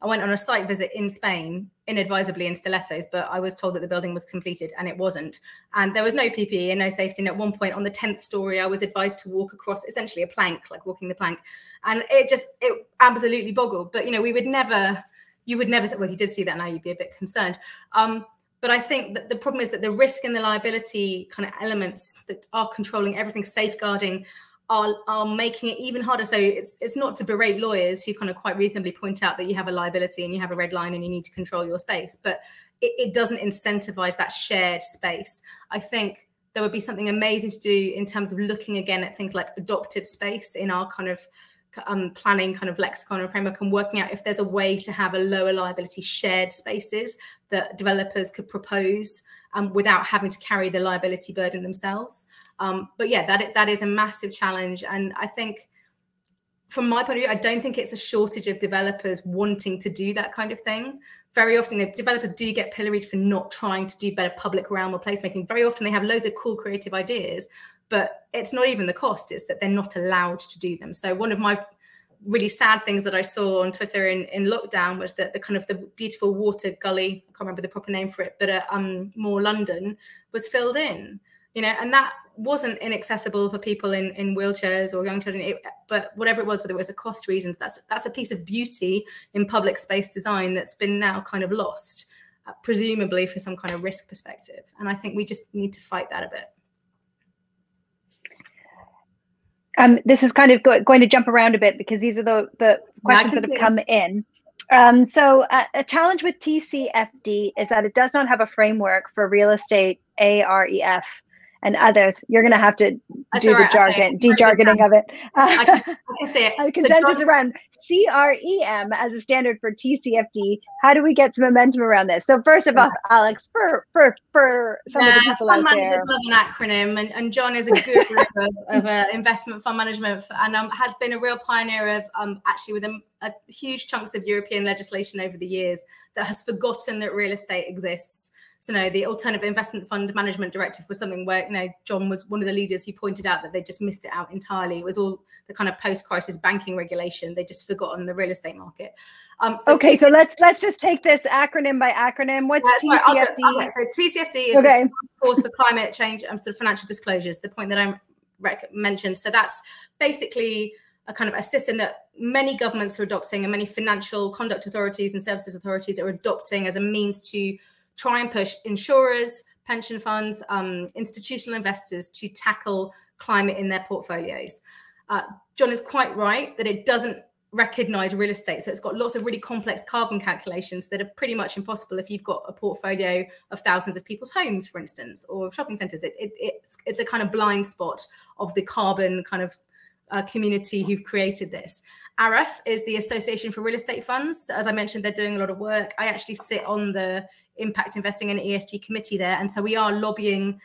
I went on a site visit in Spain, inadvisably in stilettos, but I was told that the building was completed and it wasn't. And there was no PPE and no safety. And at one point on the 10th story, I was advised to walk across essentially a plank, like walking the plank. And it just, it absolutely boggled. But, you know, we would never, you would never say, well, you did see that now, you'd be a bit concerned. Um, but I think that the problem is that the risk and the liability kind of elements that are controlling everything, safeguarding are are making it even harder. So it's it's not to berate lawyers who kind of quite reasonably point out that you have a liability and you have a red line and you need to control your space, but it, it doesn't incentivize that shared space. I think there would be something amazing to do in terms of looking again at things like adopted space in our kind of um, planning kind of lexicon and framework and working out if there's a way to have a lower liability shared spaces that developers could propose um, without having to carry the liability burden themselves. Um, but yeah, that that is a massive challenge, and I think from my point of view, I don't think it's a shortage of developers wanting to do that kind of thing. Very often, the developers do get pilloried for not trying to do better public realm or placemaking. Very often, they have loads of cool creative ideas, but it's not even the cost; it's that they're not allowed to do them. So one of my really sad things that I saw on Twitter in, in lockdown was that the kind of the beautiful water gully, I can't remember the proper name for it, but uh, um, more London was filled in, you know, and that wasn't inaccessible for people in, in wheelchairs or young children, it, but whatever it was, whether it was a cost reasons, that's that's a piece of beauty in public space design that's been now kind of lost, uh, presumably for some kind of risk perspective. And I think we just need to fight that a bit. Um, this is kind of go going to jump around a bit because these are the, the questions that have come in. Um, so uh, a challenge with TCFD is that it does not have a framework for real estate AREF and others, you're going to have to do the jargon, de-jargoning of it. [LAUGHS] I can, I can say it. [LAUGHS] A consensus around CRREM as a standard for TCFD. How do we get some momentum around this? So first of all, Alex, for for for some yeah, of the people fund out managers there, love an acronym, and, and John is a guru [LAUGHS] of, of uh, investment fund management, and um, has been a real pioneer of um, actually with a, a huge chunks of European legislation over the years that has forgotten that real estate exists so no, the Alternative Investment Fund Management Directive was something where you know John was one of the leaders who pointed out that they just missed it out entirely. It was all the kind of post-crisis banking regulation. They just forgot on the real estate market. Um, so okay, so let's let's just take this acronym by acronym. What's yeah, TCFD? Sorry, okay, so TCFD is okay. of course the climate change and sort of financial disclosures. The point that I mentioned. So that's basically a kind of a system that many governments are adopting and many financial conduct authorities and services authorities are adopting as a means to try and push insurers, pension funds, um, institutional investors to tackle climate in their portfolios. Uh, John is quite right that it doesn't recognize real estate. So it's got lots of really complex carbon calculations that are pretty much impossible if you've got a portfolio of thousands of people's homes, for instance, or shopping centers. It, it, it's, it's a kind of blind spot of the carbon kind of uh, community who've created this. AREF is the Association for Real Estate Funds. As I mentioned, they're doing a lot of work. I actually sit on the impact investing and ESG committee there. And so we are lobbying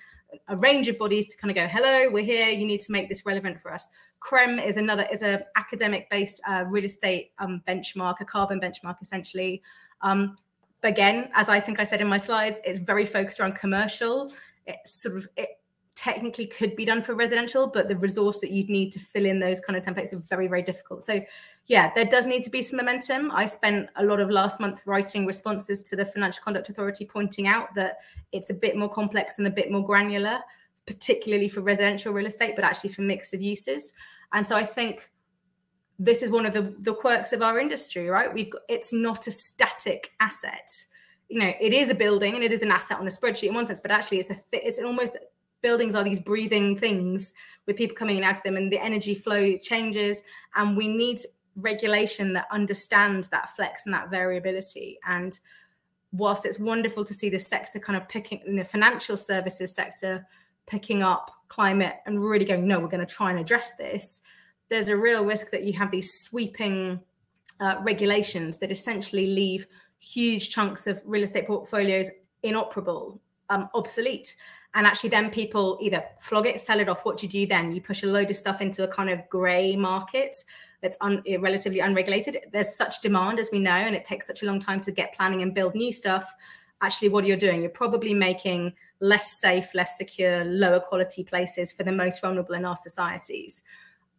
a range of bodies to kind of go, hello, we're here. You need to make this relevant for us. CRREM is another is a academic based uh, real estate um, benchmark, a carbon benchmark essentially. Um, again, as I think I said in my slides, it's very focused around commercial. It's sort of it technically could be done for residential, but the resource that you'd need to fill in those kind of templates is very, very difficult. So yeah, there does need to be some momentum. I spent a lot of last month writing responses to the Financial Conduct Authority, pointing out that it's a bit more complex and a bit more granular, particularly for residential real estate, but actually for mix of uses. And so I think this is one of the, the quirks of our industry, right? We've got it's not a static asset. You know, it is a building and it is an asset on a spreadsheet in one sense, but actually it's a it's an almost buildings are these breathing things with people coming in out of them and the energy flow changes and we need regulation that understands that flex and that variability. And whilst it's wonderful to see the sector kind of picking in the financial services sector picking up climate and really going no we're going to try and address this there's a real risk that you have these sweeping uh, regulations that essentially leave huge chunks of real estate portfolios inoperable um, obsolete and actually then people either flog it sell it off what do you do then you push a load of stuff into a kind of gray market that's un, relatively unregulated, there's such demand as we know, and it takes such a long time to get planning and build new stuff. Actually, what you're doing, you're probably making less safe, less secure, lower quality places for the most vulnerable in our societies.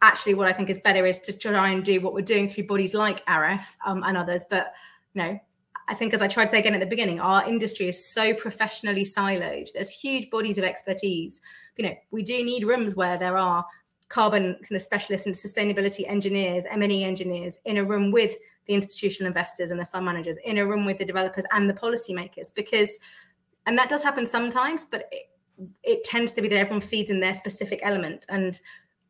Actually, what I think is better is to try and do what we're doing through bodies like AREF um, and others. But you know, I think, as I tried to say again at the beginning, our industry is so professionally siloed. There's huge bodies of expertise. You know, we do need rooms where there are carbon kind of specialists and sustainability engineers, M&E engineers in a room with the institutional investors and the fund managers, in a room with the developers and the policymakers, because, and that does happen sometimes, but it, it tends to be that everyone feeds in their specific element. And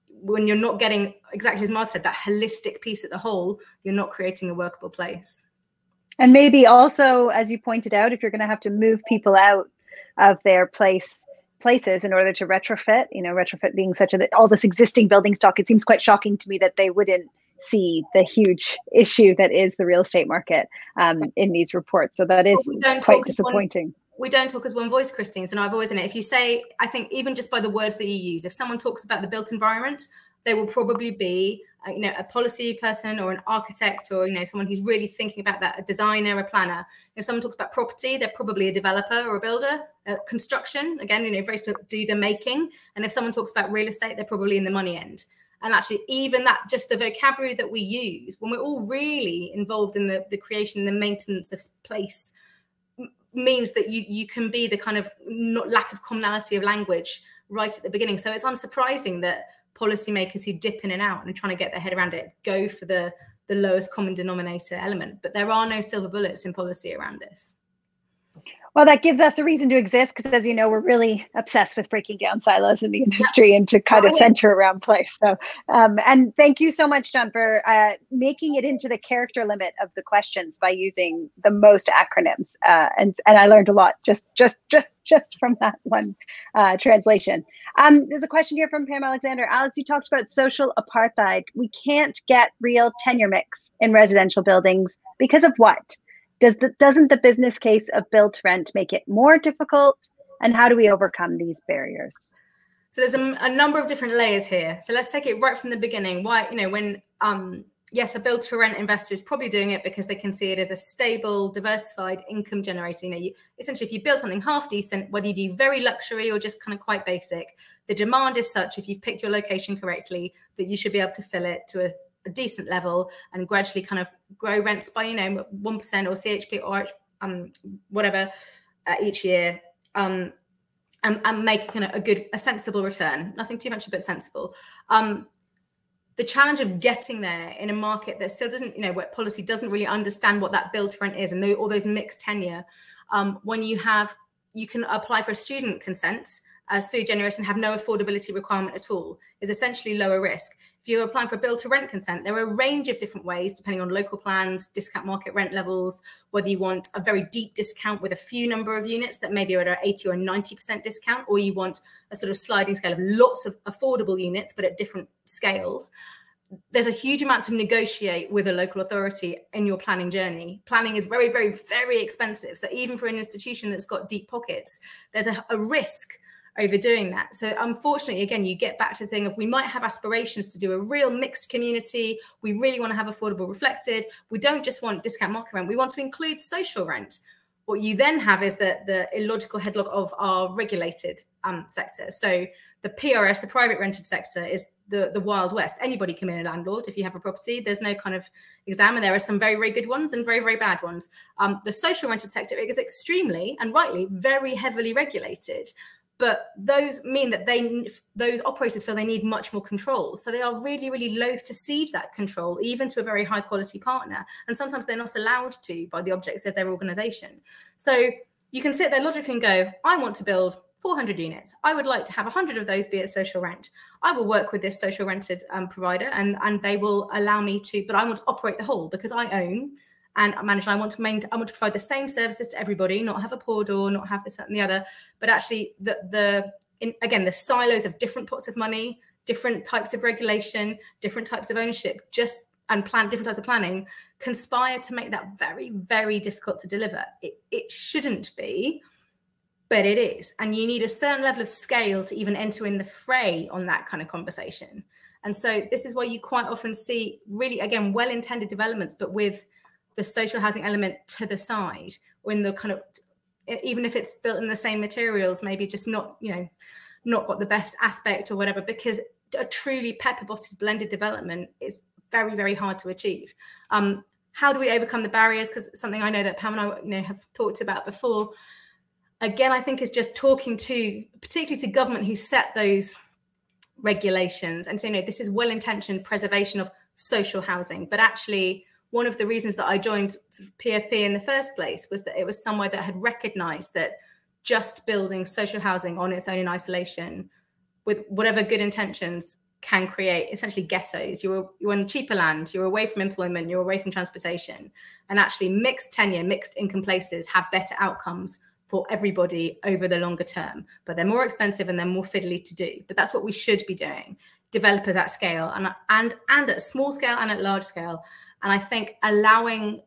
when you're not getting exactly as Martha said, that holistic piece at the whole, you're not creating a workable place. And maybe also, as you pointed out, if you're going to have to move people out of their place places in order to retrofit, you know, retrofit being such a all this existing building stock, it seems quite shocking to me that they wouldn't see the huge issue that is the real estate market um, in these reports. So that is quite disappointing. We don't talk as one voice, Christine. So I've always in it. If you say, I think even just by the words that you use, if someone talks about the built environment, they will probably be you know a policy person or an architect or you know someone who's really thinking about that a designer a planner. If someone talks about property they're probably a developer or a builder. Uh, construction again you know very do the making. And if someone talks about real estate they're probably in the money end. And actually even that just the vocabulary that we use when we're all really involved in the, the creation and the maintenance of place means that you you can be the kind of not lack of commonality of language right at the beginning. So it's unsurprising that policymakers who dip in and out and are trying to get their head around it go for the the lowest common denominator element. But there are no silver bullets in policy around this. Well, that gives us a reason to exist because, as you know, we're really obsessed with breaking down silos in the industry and to kind of center around place. So, um, and thank you so much, John, for uh, making it into the character limit of the questions by using the most acronyms. Uh, and and I learned a lot just just just just from that one uh, translation. Um, there's a question here from Pam Alexander. Alex, you talked about social apartheid. We can't get real tenure mix in residential buildings because of what? Does the, doesn't the business case of build to rent make it more difficult? And how do we overcome these barriers? So there's a, a, number of different layers here. So let's take it right from the beginning. Why, you know, when um, yes, a build to rent investor is probably doing it because they can see it as a stable, diversified income generating. You essentially, if you build something half decent, whether you do very luxury or just kind of quite basic, the demand is such if you've picked your location correctly that you should be able to fill it to a a decent level and gradually kind of grow rents by you know one percent or CHP or um whatever uh, each year um and, and make kind of a good a sensible return nothing too much a bit sensible um the challenge of getting there in a market that still doesn't, you know, where policy doesn't really understand what that build to rent is and all those mixed tenure. Um, when you have, you can apply for a student consent as sui generis and have no affordability requirement at all, is essentially lower risk. If you're applying for build to rent consent, there are a range of different ways, depending on local plans, discount market rent levels, whether you want a very deep discount with a few number of units that maybe are at an 80 or 90% discount, or you want a sort of sliding scale of lots of affordable units, but at different scales there's a huge amount to negotiate with a local authority in your planning journey. Planning is very, very, very expensive. So even for an institution that's got deep pockets, there's a, a risk overdoing that. So unfortunately, again, you get back to the thing of we might have aspirations to do a real mixed community. We really want to have affordable reflected. We don't just want discount market rent. We want to include social rent. What you then have is the, the illogical headlock of our regulated um, sector. So the PRS, the private rented sector, is the, the Wild West. Anybody can be a landlord if you have a property. There's no kind of exam, and there are some very, very good ones and very, very bad ones. Um, the social rented sector is extremely and rightly very heavily regulated but those mean that they those operators feel they need much more control. So they are really really loath to cede that control even to a very high quality partner. And sometimes they're not allowed to by the objects of their organization. So you can sit there logically and go i want to build 400 units. I would like to have 100 of those be at social rent. I will work with this social rented um, provider and and they will allow me to but i want to operate the whole because i own and manage. I want to I want to provide the same services to everybody, not have a poor door, not have this that, and the other. But actually, the the in, again the silos of different pots of money, different types of regulation, different types of ownership, just and plan different types of planning conspire to make that very very difficult to deliver. It it shouldn't be. But it is. And you need a certain level of scale to even enter in the fray on that kind of conversation. And so this is why you quite often see really, again, well-intended developments, but with the social housing element to the side, in the kind of even if it's built in the same materials, maybe just not, you know, not got the best aspect or whatever, because a truly pepper potted blended development is very, very hard to achieve. Um, how do we overcome the barriers? Because something I know that Pam and I you know, have talked about before. Again, I think is just talking to, particularly to government who set those regulations and say, no, this is well-intentioned preservation of social housing. But actually, one of the reasons that I joined PFP in the first place was that it was somewhere that had recognized that just building social housing on its own in isolation with whatever good intentions can create essentially ghettos. You're you're on cheaper land, you're away from employment, you're away from transportation, and actually mixed tenure, mixed income places have better outcomes for everybody over the longer term. But they're more expensive and they're more fiddly to do. But that's what we should be doing. Developers at scale and and and at small scale and at large scale. And I think allowing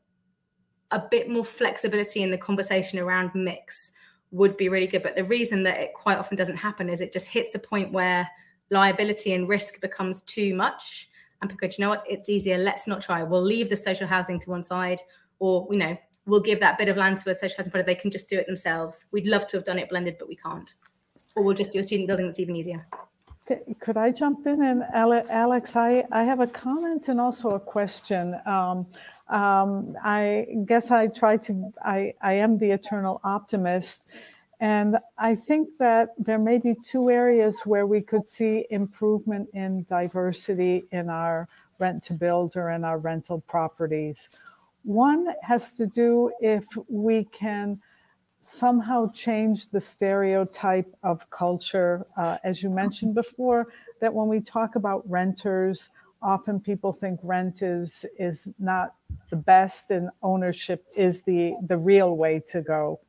a bit more flexibility in the conversation around mix would be really good. But the reason that it quite often doesn't happen is it just hits a point where liability and risk becomes too much. And because you know what, it's easier. Let's not try. We'll leave the social housing to one side, or you know, we'll give that bit of land to a social housing project. They can just do it themselves. We'd love to have done it blended, but we can't. Or we'll just do a student building that's even easier. Could I jump in? And Alex, I, I have a comment and also a question. Um, um, I guess I try to, I, I am the eternal optimist. And I think that there may be two areas where we could see improvement in diversity in our rent to build or in our rental properties. One has to do if we can somehow change the stereotype of culture. Uh, as you mentioned before, that when we talk about renters, often people think rent is is not the best and ownership is the the real way to go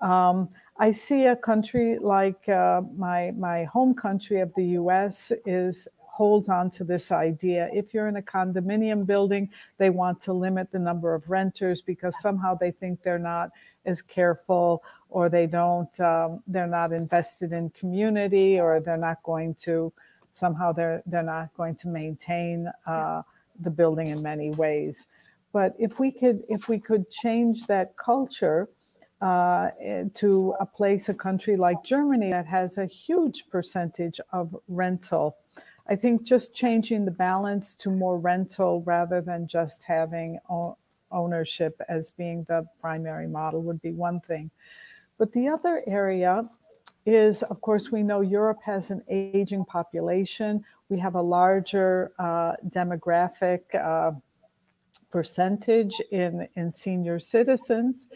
um, i see a country like uh, my my home country of the us is holds on to this idea if you're in a condominium building they want to limit the number of renters because somehow they think they're not as careful or they don't um, they're not invested in community or they're not going to somehow they're they're not going to maintain uh, the building in many ways. But if we could if we could change that culture uh, to a place, a country like Germany that has a huge percentage of rental. I think just changing the balance to more rental rather than just having ownership as being the primary model would be one thing. But the other area is, of course, we know Europe has an aging population. We have a larger uh, demographic uh, percentage in, in senior citizens.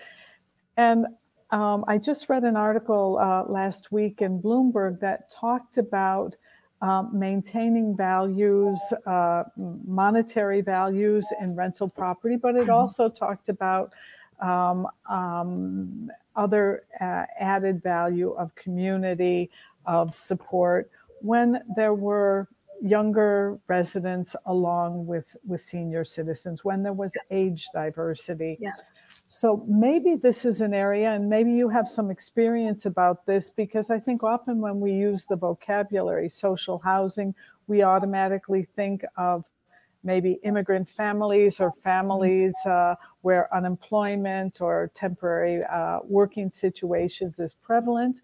And um, I just read an article uh, last week in Bloomberg that talked about um, maintaining values, uh, monetary values in rental property, but it mm-hmm. also talked about um, um, other uh, added value of community, of support when there were younger residents along with, with senior citizens, when there was age diversity. Yeah. So maybe this is an area, and maybe you have some experience about this, because I think often when we use the vocabulary social housing, we automatically think of maybe immigrant families or families uh, where unemployment or temporary uh, working situations is prevalent.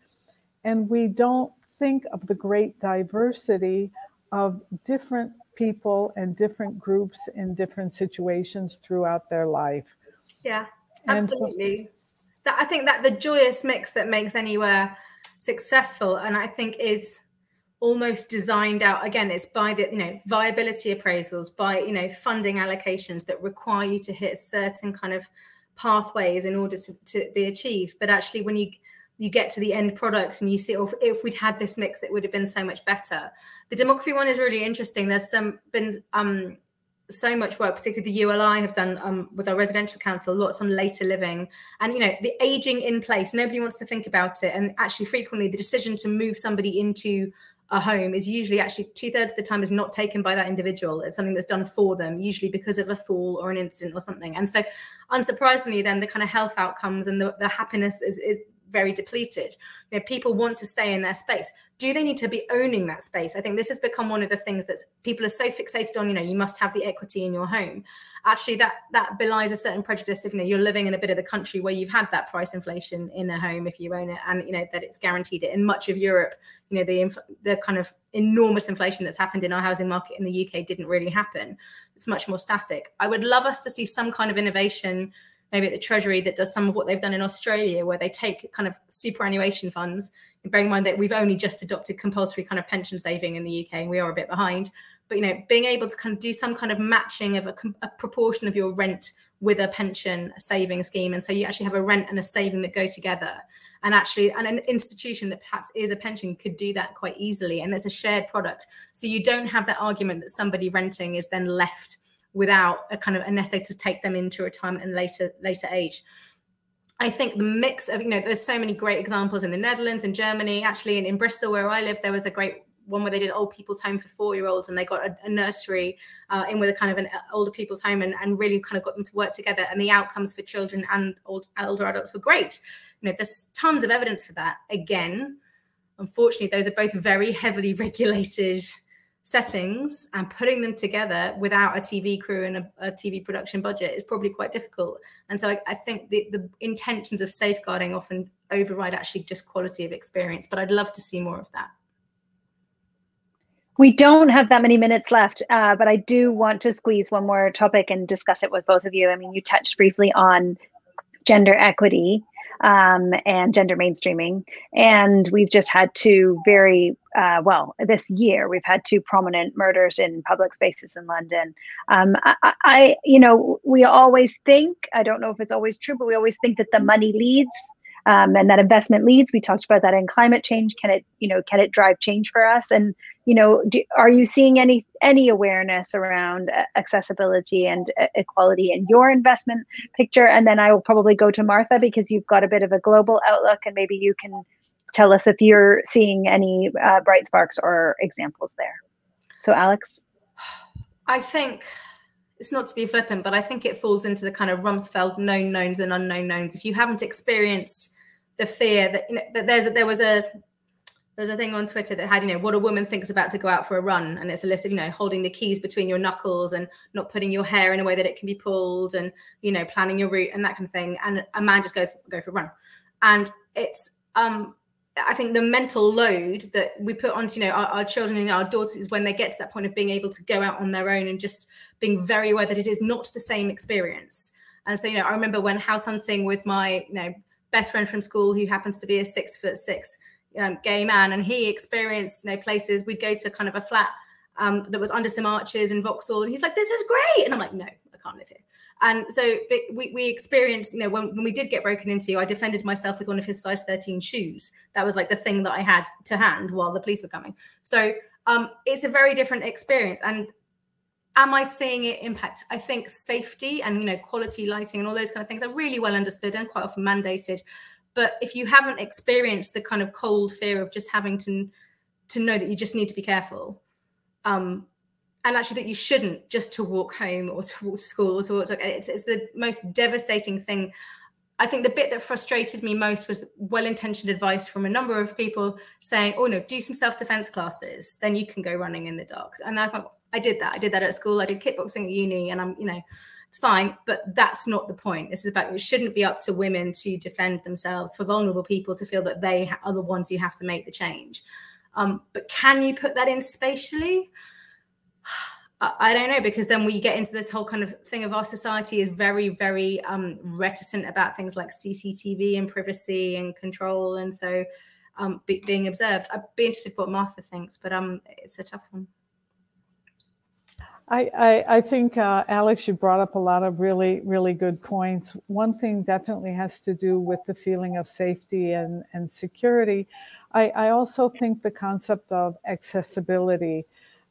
And we don't think of the great diversity of different people and different groups in different situations throughout their life. Yeah, absolutely. So, I think that the joyous mix that makes anywhere successful, and I think is almost designed out again it's by the you know viability appraisals by you know funding allocations that require you to hit certain kind of pathways in order to, to be achieved. But actually when you you get to the end product and you see oh, if, if we'd had this mix it would have been so much better. The demography one is really interesting. There's some been um so much work, particularly the ULI have done um, with our residential council, lots on later living. And, you know, the aging in place, nobody wants to think about it. And actually, frequently, the decision to move somebody into a home is usually actually two thirds of the time is not taken by that individual. It's something that's done for them, usually because of a fall or an incident or something. And so, unsurprisingly, then the kind of health outcomes and the, the happiness is, is very depleted. You know, people want to stay in their space. Do they need to be owning that space? I think this has become one of the things that people are so fixated on. You know, you must have the equity in your home. Actually, that that belies a certain prejudice. If you know you're living in a bit of the country where you've had that price inflation in a home, if you own it, and you know that it's guaranteed it. In much of Europe, you know the the kind of enormous inflation that's happened in our housing market in the UK didn't really happen. It's much more static. I would love us to see some kind of innovation maybe at the Treasury that does some of what they've done in Australia, where they take kind of superannuation funds. Bearing in mind that we've only just adopted compulsory kind of pension saving in the UK, and we are a bit behind. But you know, being able to kind of do some kind of matching of a, a proportion of your rent with a pension saving scheme, and so you actually have a rent and a saving that go together. And actually, and an institution that perhaps is a pension could do that quite easily, and there's a shared product. So you don't have that argument that somebody renting is then left without a kind of a nest egg to take them into retirement and later later age. I think the mix of, you know, there's so many great examples in the Netherlands and Germany. Actually, in, in Bristol, where I live, there was a great one where they did old people's home for four year olds and they got a, a nursery uh, in with a kind of an older people's home and, and really kind of got them to work together. And the outcomes for children and old, older adults were great. You know, there's tons of evidence for that. Again, unfortunately, those are both very heavily [LAUGHS] regulated settings and putting them together without a TV crew and a, a TV production budget is probably quite difficult. And so I, I think the, the intentions of safeguarding often override actually just quality of experience. But I'd love to see more of that. We don't have that many minutes left, uh, but I do want to squeeze one more topic and discuss it with both of you. I mean, you touched briefly on gender equity um, and gender mainstreaming. And we've just had two very, uh, well, this year, we've had two prominent murders in public spaces in London. Um, I, I, you know, we always think, I don't know if it's always true, but we always think that the money leads um, and that investment leads. We talked about that in climate change. Can it, you know, can it drive change for us? And you know, do, are you seeing any any awareness around accessibility and equality in your investment picture? And then I will probably go to Martha because you've got a bit of a global outlook, and maybe you can tell us if you're seeing any uh, bright sparks or examples there. So, Alex, I think it's not to be flippant, but I think it falls into the kind of Rumsfeld known knowns and unknown knowns. If you haven't experienced the fear that, you know, that there's there was a there's a thing on Twitter that had you know what a woman thinks about to go out for a run, and it's a list of you know holding the keys between your knuckles and not putting your hair in a way that it can be pulled, and you know planning your route and that kind of thing. And a man just goes go for a run, and it's um I think the mental load that we put onto you know our, our, children and our daughters when they get to that point of being able to go out on their own and just being very aware that it is not the same experience. And so you know I remember when house hunting with my you know best friend from school who happens to be a six foot six um, gay man, and he experienced you know places. We'd go to kind of a flat um, that was under some arches in Vauxhall, and he's like, "This is great," and I'm like, "No, I can't live here." And so we, we experienced, you know, when, when we did get broken into, I defended myself with one of his size 13 shoes. That was like the thing that I had to hand while the police were coming. So um, it's a very different experience. And am I seeing it impact? I think safety and, you know, quality lighting and all those kind of things are really well understood and quite often mandated. But if you haven't experienced the kind of cold fear of just having to, to know that you just need to be careful, um, and actually that you shouldn't just to walk home or to walk to school or to walk to, it's, it's the most devastating thing I think the bit that frustrated me most was well-intentioned advice from a number of people saying, "Oh no, do some self-defense classes, then you can go running in the dark." And I thought, I did that. I did that at school. I did kickboxing at uni, and I'm, you know, it's fine. But that's not the point. This is about it shouldn't be up to women to defend themselves for vulnerable people to feel that they are the ones who have to make the change. Um, but can you put that in spatially? [SIGHS] I don't know because then we get into this whole kind of thing of our society is very, very um, reticent about things like CCTV and privacy and control, and so um, be, being observed. I'd be interested what Martha thinks, but um, it's a tough one. I, I, I think uh, Alex, you brought up a lot of really, really good points. One thing definitely has to do with the feeling of safety and, and security. I, I also think the concept of accessibility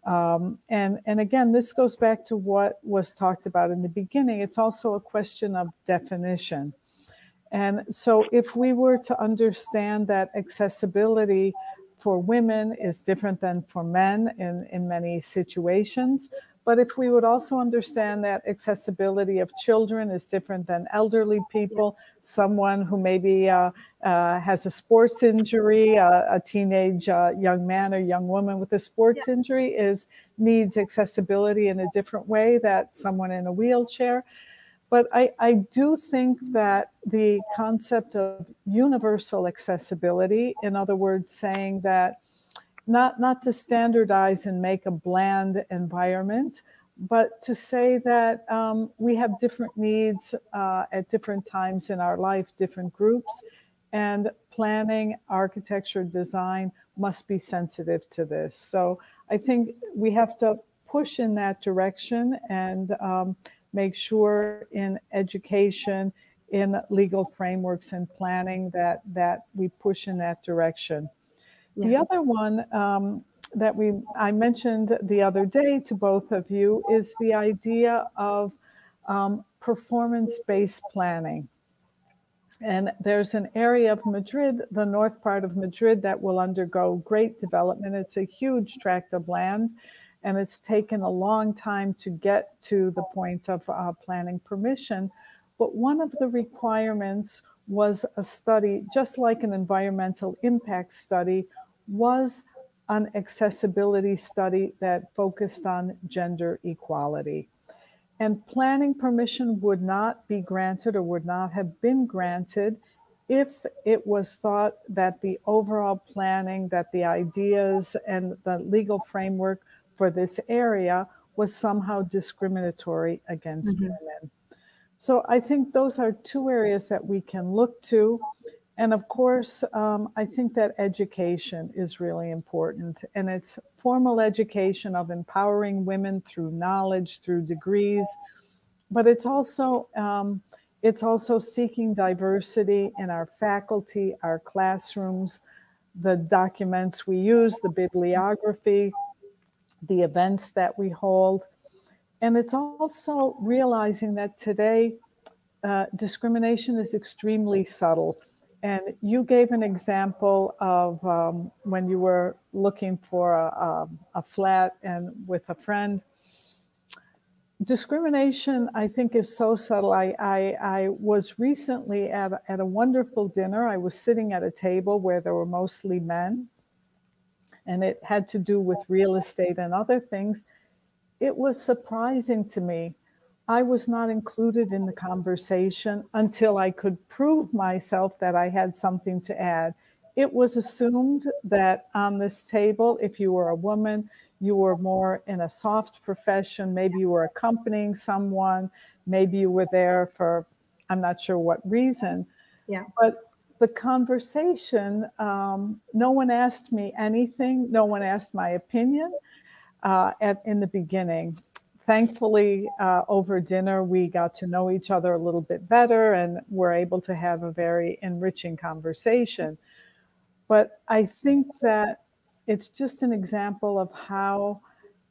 um, and, and again, this goes back to what was talked about in the beginning. It's also a question of definition. And so, if we were to understand that accessibility for women is different than for men in, in many situations, But if we would also understand that accessibility of children is different than elderly people, someone who maybe uh, uh, has a sports injury, uh, a teenage uh, young man or young woman with a sports yeah. injury is needs accessibility in a different way that someone in a wheelchair. But I, I do think that the concept of universal accessibility, in other words, saying that not not to standardize and make a bland environment, but to say that um, we have different needs uh, at different times in our life, different groups, and planning, architecture, design must be sensitive to this. So I think we have to push in that direction and um, make sure in education, in legal frameworks and planning that that we push in that direction. Yeah. The other one um, that we I mentioned the other day to both of you is the idea of um, performance-based planning. And there's an area of Madrid, the north part of Madrid, that will undergo great development. It's a huge tract of land, and it's taken a long time to get to the point of uh, planning permission. But one of the requirements was a study, just like an environmental impact study, was an accessibility study that focused on gender equality. And planning permission would not be granted or would not have been granted if it was thought that the overall planning, that the ideas and the legal framework for this area was somehow discriminatory against mm-hmm. women. So I think those are two areas that we can look to. And of course, um, I think that education is really important. And it's formal education of empowering women through knowledge, through degrees. But it's also um, it's also seeking diversity in our faculty, our classrooms, the documents we use, the bibliography, the events that we hold. And it's also realizing that today uh, discrimination is extremely subtle. And you gave an example of um, when you were looking for a, a, a, flat and with a friend. Discrimination, I think, is so subtle. I, I, I was recently at a, at a wonderful dinner. I was sitting at a table where there were mostly men, and it had to do with real estate and other things. It was surprising to me I was not included in the conversation until I could prove myself that I had something to add. It was assumed that on this table, if you were a woman, you were more in a soft profession, maybe you were accompanying someone, maybe you were there for I'm not sure what reason. Yeah. But the conversation, um, no one asked me anything, no one asked my opinion uh, at, in the beginning thankfully, uh, over dinner, we got to know each other a little bit better and were able to have a very enriching conversation. But I think that it's just an example of how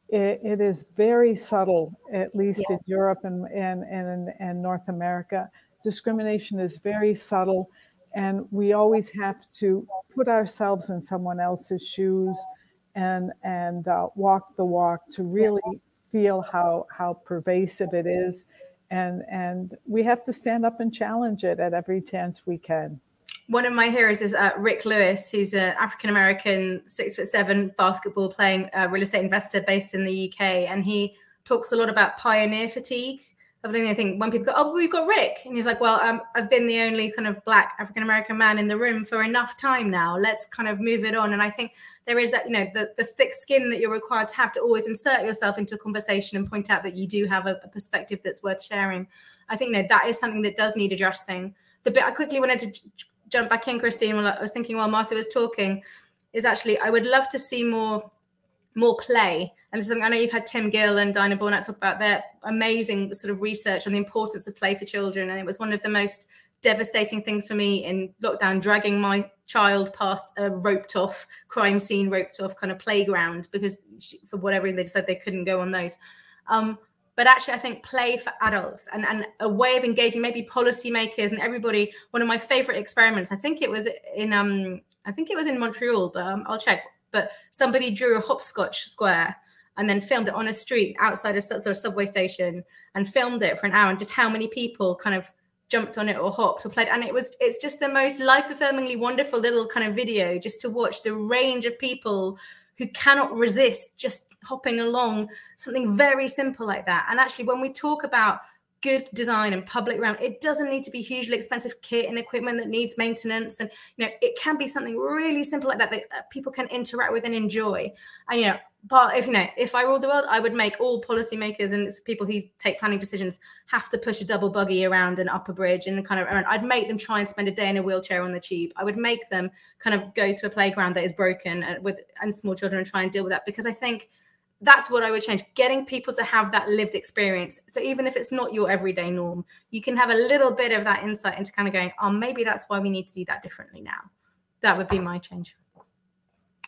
it, it is very subtle, at least yeah. in Europe and, and, and, and North America. Discrimination is very subtle, and we always have to put ourselves in someone else's shoes and and uh, walk the walk to really feel how how pervasive it is and and we have to stand up and challenge it at every chance we can one of my heroes is uh, Rick Lewis. He's an African American, six foot seven basketball playing uh, real estate investor based in the UK, and he talks a lot about pioneer fatigue. I think when people go, oh, we've got Rick, and he's like, well, um, I've been the only kind of black African American man in the room for enough time now. Let's kind of move it on. And I think there is that, you know, the, the thick skin that you're required to have to always insert yourself into a conversation and point out that you do have a, a perspective that's worth sharing. I think, you know, that is something that does need addressing. The bit I quickly wanted to j- jump back in, Christine, while I was thinking while Martha was talking, is actually I would love to see more more play. And something I know you've had Tim Gill and Dinah Bornat talk about their amazing sort of research on the importance of play for children. And it was one of the most devastating things for me in lockdown, dragging my child past a roped off crime scene, roped off kind of playground because she, for whatever reason they said they couldn't go on those. Um, but actually, I think play for adults and, and a way of engaging maybe policymakers and everybody. One of my favorite experiments, I think it was in um, I think it was in Montreal, but um, I'll check but somebody drew a hopscotch square and then filmed it on a street outside a sort of subway station and filmed it for an hour and just how many people kind of jumped on it or hopped or played. And it was it's just the most life affirmingly wonderful little kind of video just to watch the range of people who cannot resist just hopping along something very simple like that. And actually when we talk about good design and public realm it doesn't need to be hugely expensive kit and equipment that needs maintenance. And you know it can be something really simple like that that people can interact with and enjoy. And you know but if you know if i ruled the world i would make all policymakers and people who take planning decisions have to push a double buggy around an upper bridge and kind of i'd make them try and spend a day in a wheelchair on the tube. I would make them kind of go to a playground that is broken uh, with and small children and try and deal with that. Because i think that's what I would change getting people to have that lived experience. So even if it's not your everyday norm, you can have a little bit of that insight into kind of going, oh, maybe that's why we need to do that differently now. That would be my change.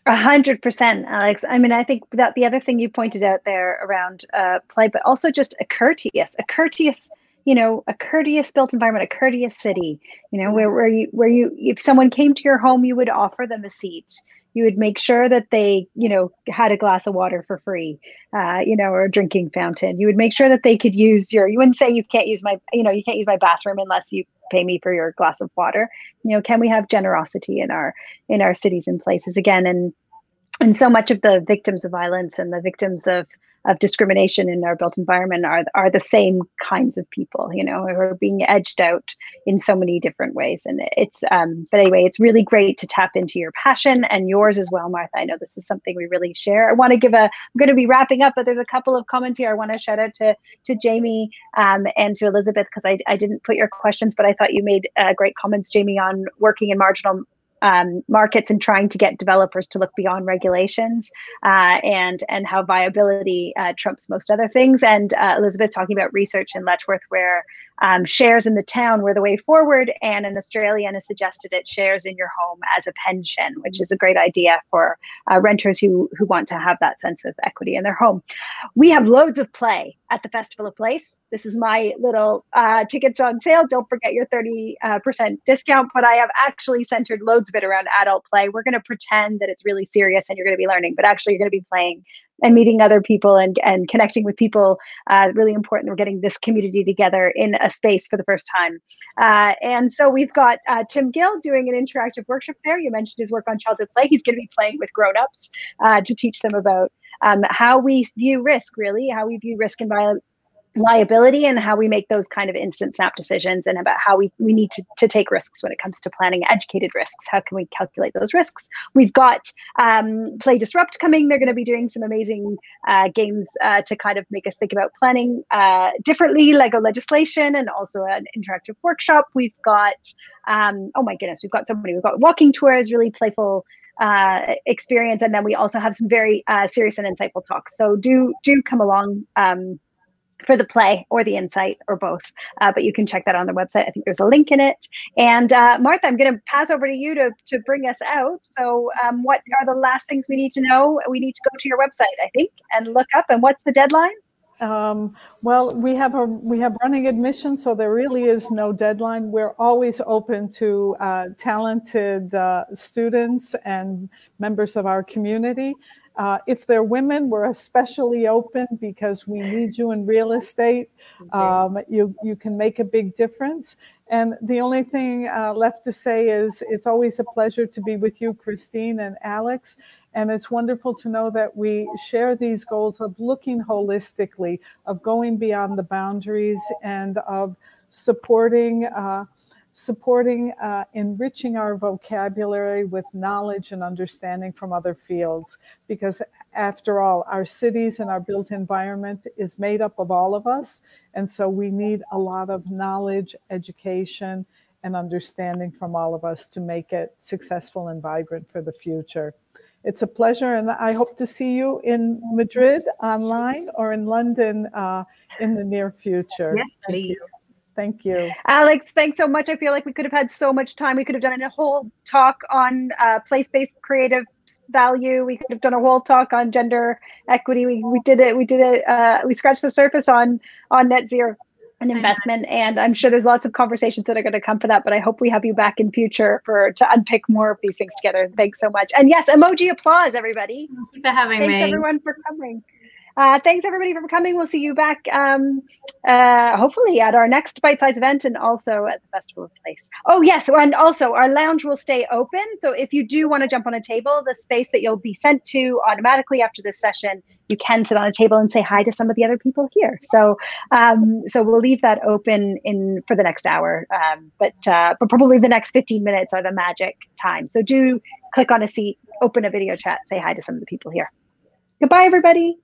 A hundred percent, Alex. I mean, I think that the other thing you pointed out there around uh, play, but also just a courteous, a courteous, you know, a courteous built environment, a courteous city. You know, where where you where you if someone came to your home, you would offer them a seat you would make sure that they you know had a glass of water for free uh, you know or a drinking fountain. You would make sure that they could use your you wouldn't say you can't use my you know you can't use my bathroom unless you pay me for your glass of water. You know can we have generosity in our in our cities and places again? And and so much of the victims of violence and the victims of of discrimination in our built environment are are the same kinds of people, you know, who are being edged out in so many different ways. And it's um, but anyway, it's really great to tap into your passion and yours as well, Martha. I know this is something we really share. I want to give a I'm going to be wrapping up, but there's a couple of comments here. I want to shout out to to Jamie um, and to Elizabeth because I, I didn't put your questions, but I thought you made uh, great comments, Jamie, on working in marginal um, markets and trying to get developers to look beyond regulations uh, and and how viability uh, trumps most other things. And uh, Elizabeth talking about research in Letchworth where um, shares in the town were the way forward. And an Australian has suggested it shares in your home as a pension, which is a great idea for uh, renters who, who want to have that sense of equity in their home. We have loads of play at the Festival of Place. This is my little uh, tickets on sale. Don't forget your 30% uh, discount, but I have actually centered loads of it around adult play. We're going to pretend that it's really serious and you're going to be learning, but actually, you're going to be playing and meeting other people and, and connecting with people uh, really important. We're getting this community together in a space for the first time. Uh, and so we've got uh, tim gill doing an interactive workshop there. You mentioned his work on childhood play. He's going to be playing with grown-ups uh, to teach them about um, how we view risk really how we view risk and violence liability and how we make those kind of instant snap decisions and about how we, we need to, to take risks when it comes to planning educated risks. How can we calculate those risks? We've got um, Play Disrupt coming. They're going to be doing some amazing uh, games uh, to kind of make us think about planning uh, differently, Lego legislation, and also an interactive workshop. We've got, um, oh my goodness, we've got so many. We've got walking tours, really playful uh, experience, and then we also have some very uh, serious and insightful talks. So do do come along. Um, for the play or the insight or both. Uh, but you can check that on the website. I think there's a link in it. And uh, Martha, I'm going to pass over to you to, to bring us out. So, um, what are the last things we need to know? We need to go to your website, I think, and look up. And what's the deadline? Um, well, we have a we have running admission, so there really is no deadline. We're always open to uh, talented uh, students and members of our community. Uh, if they're women, we're especially open because we need you in real estate. [LAUGHS] Um, you, you can make a big difference. And the only thing uh, left to say is it's always a pleasure to be with you, Christine and Alex. And it's wonderful to know that we share these goals of looking holistically, of going beyond the boundaries, and of supporting. Uh, supporting, uh, enriching our vocabulary with knowledge and understanding from other fields. Because after all, our cities and our built environment is made up of all of us. And so we need a lot of knowledge, education, and understanding from all of us to make it successful and vibrant for the future. It's a pleasure, and I hope to see you in Madrid online or in London uh, in the near future. Yes, please. Thank you. Alex, thanks so much. I feel like we could have had so much time. We could have done a whole talk on uh, place-based creative value. We could have done a whole talk on gender equity. We, we did it. We did it. Uh, we scratched the surface on on net zero and investment. And I'm sure there's lots of conversations that are going to come for that. But I hope we have you back in future for to unpick more of these things together. Thanks so much. And yes, emoji applause, everybody. Thank you for having Thanks me. everyone for coming. Uh, thanks everybody for coming. We'll see you back um, uh, hopefully at our next Bytesize event and also at the Festival of Place. Oh yes, and also our lounge will stay open. So if you do want to jump on a table, the space that you'll be sent to automatically after this session, you can sit on a table and say hi to some of the other people here. So um, so we'll leave that open in for the next hour, um, but uh, but probably the next 15 minutes are the magic time. So do click on a seat, open a video chat, say hi to some of the people here. Goodbye, everybody.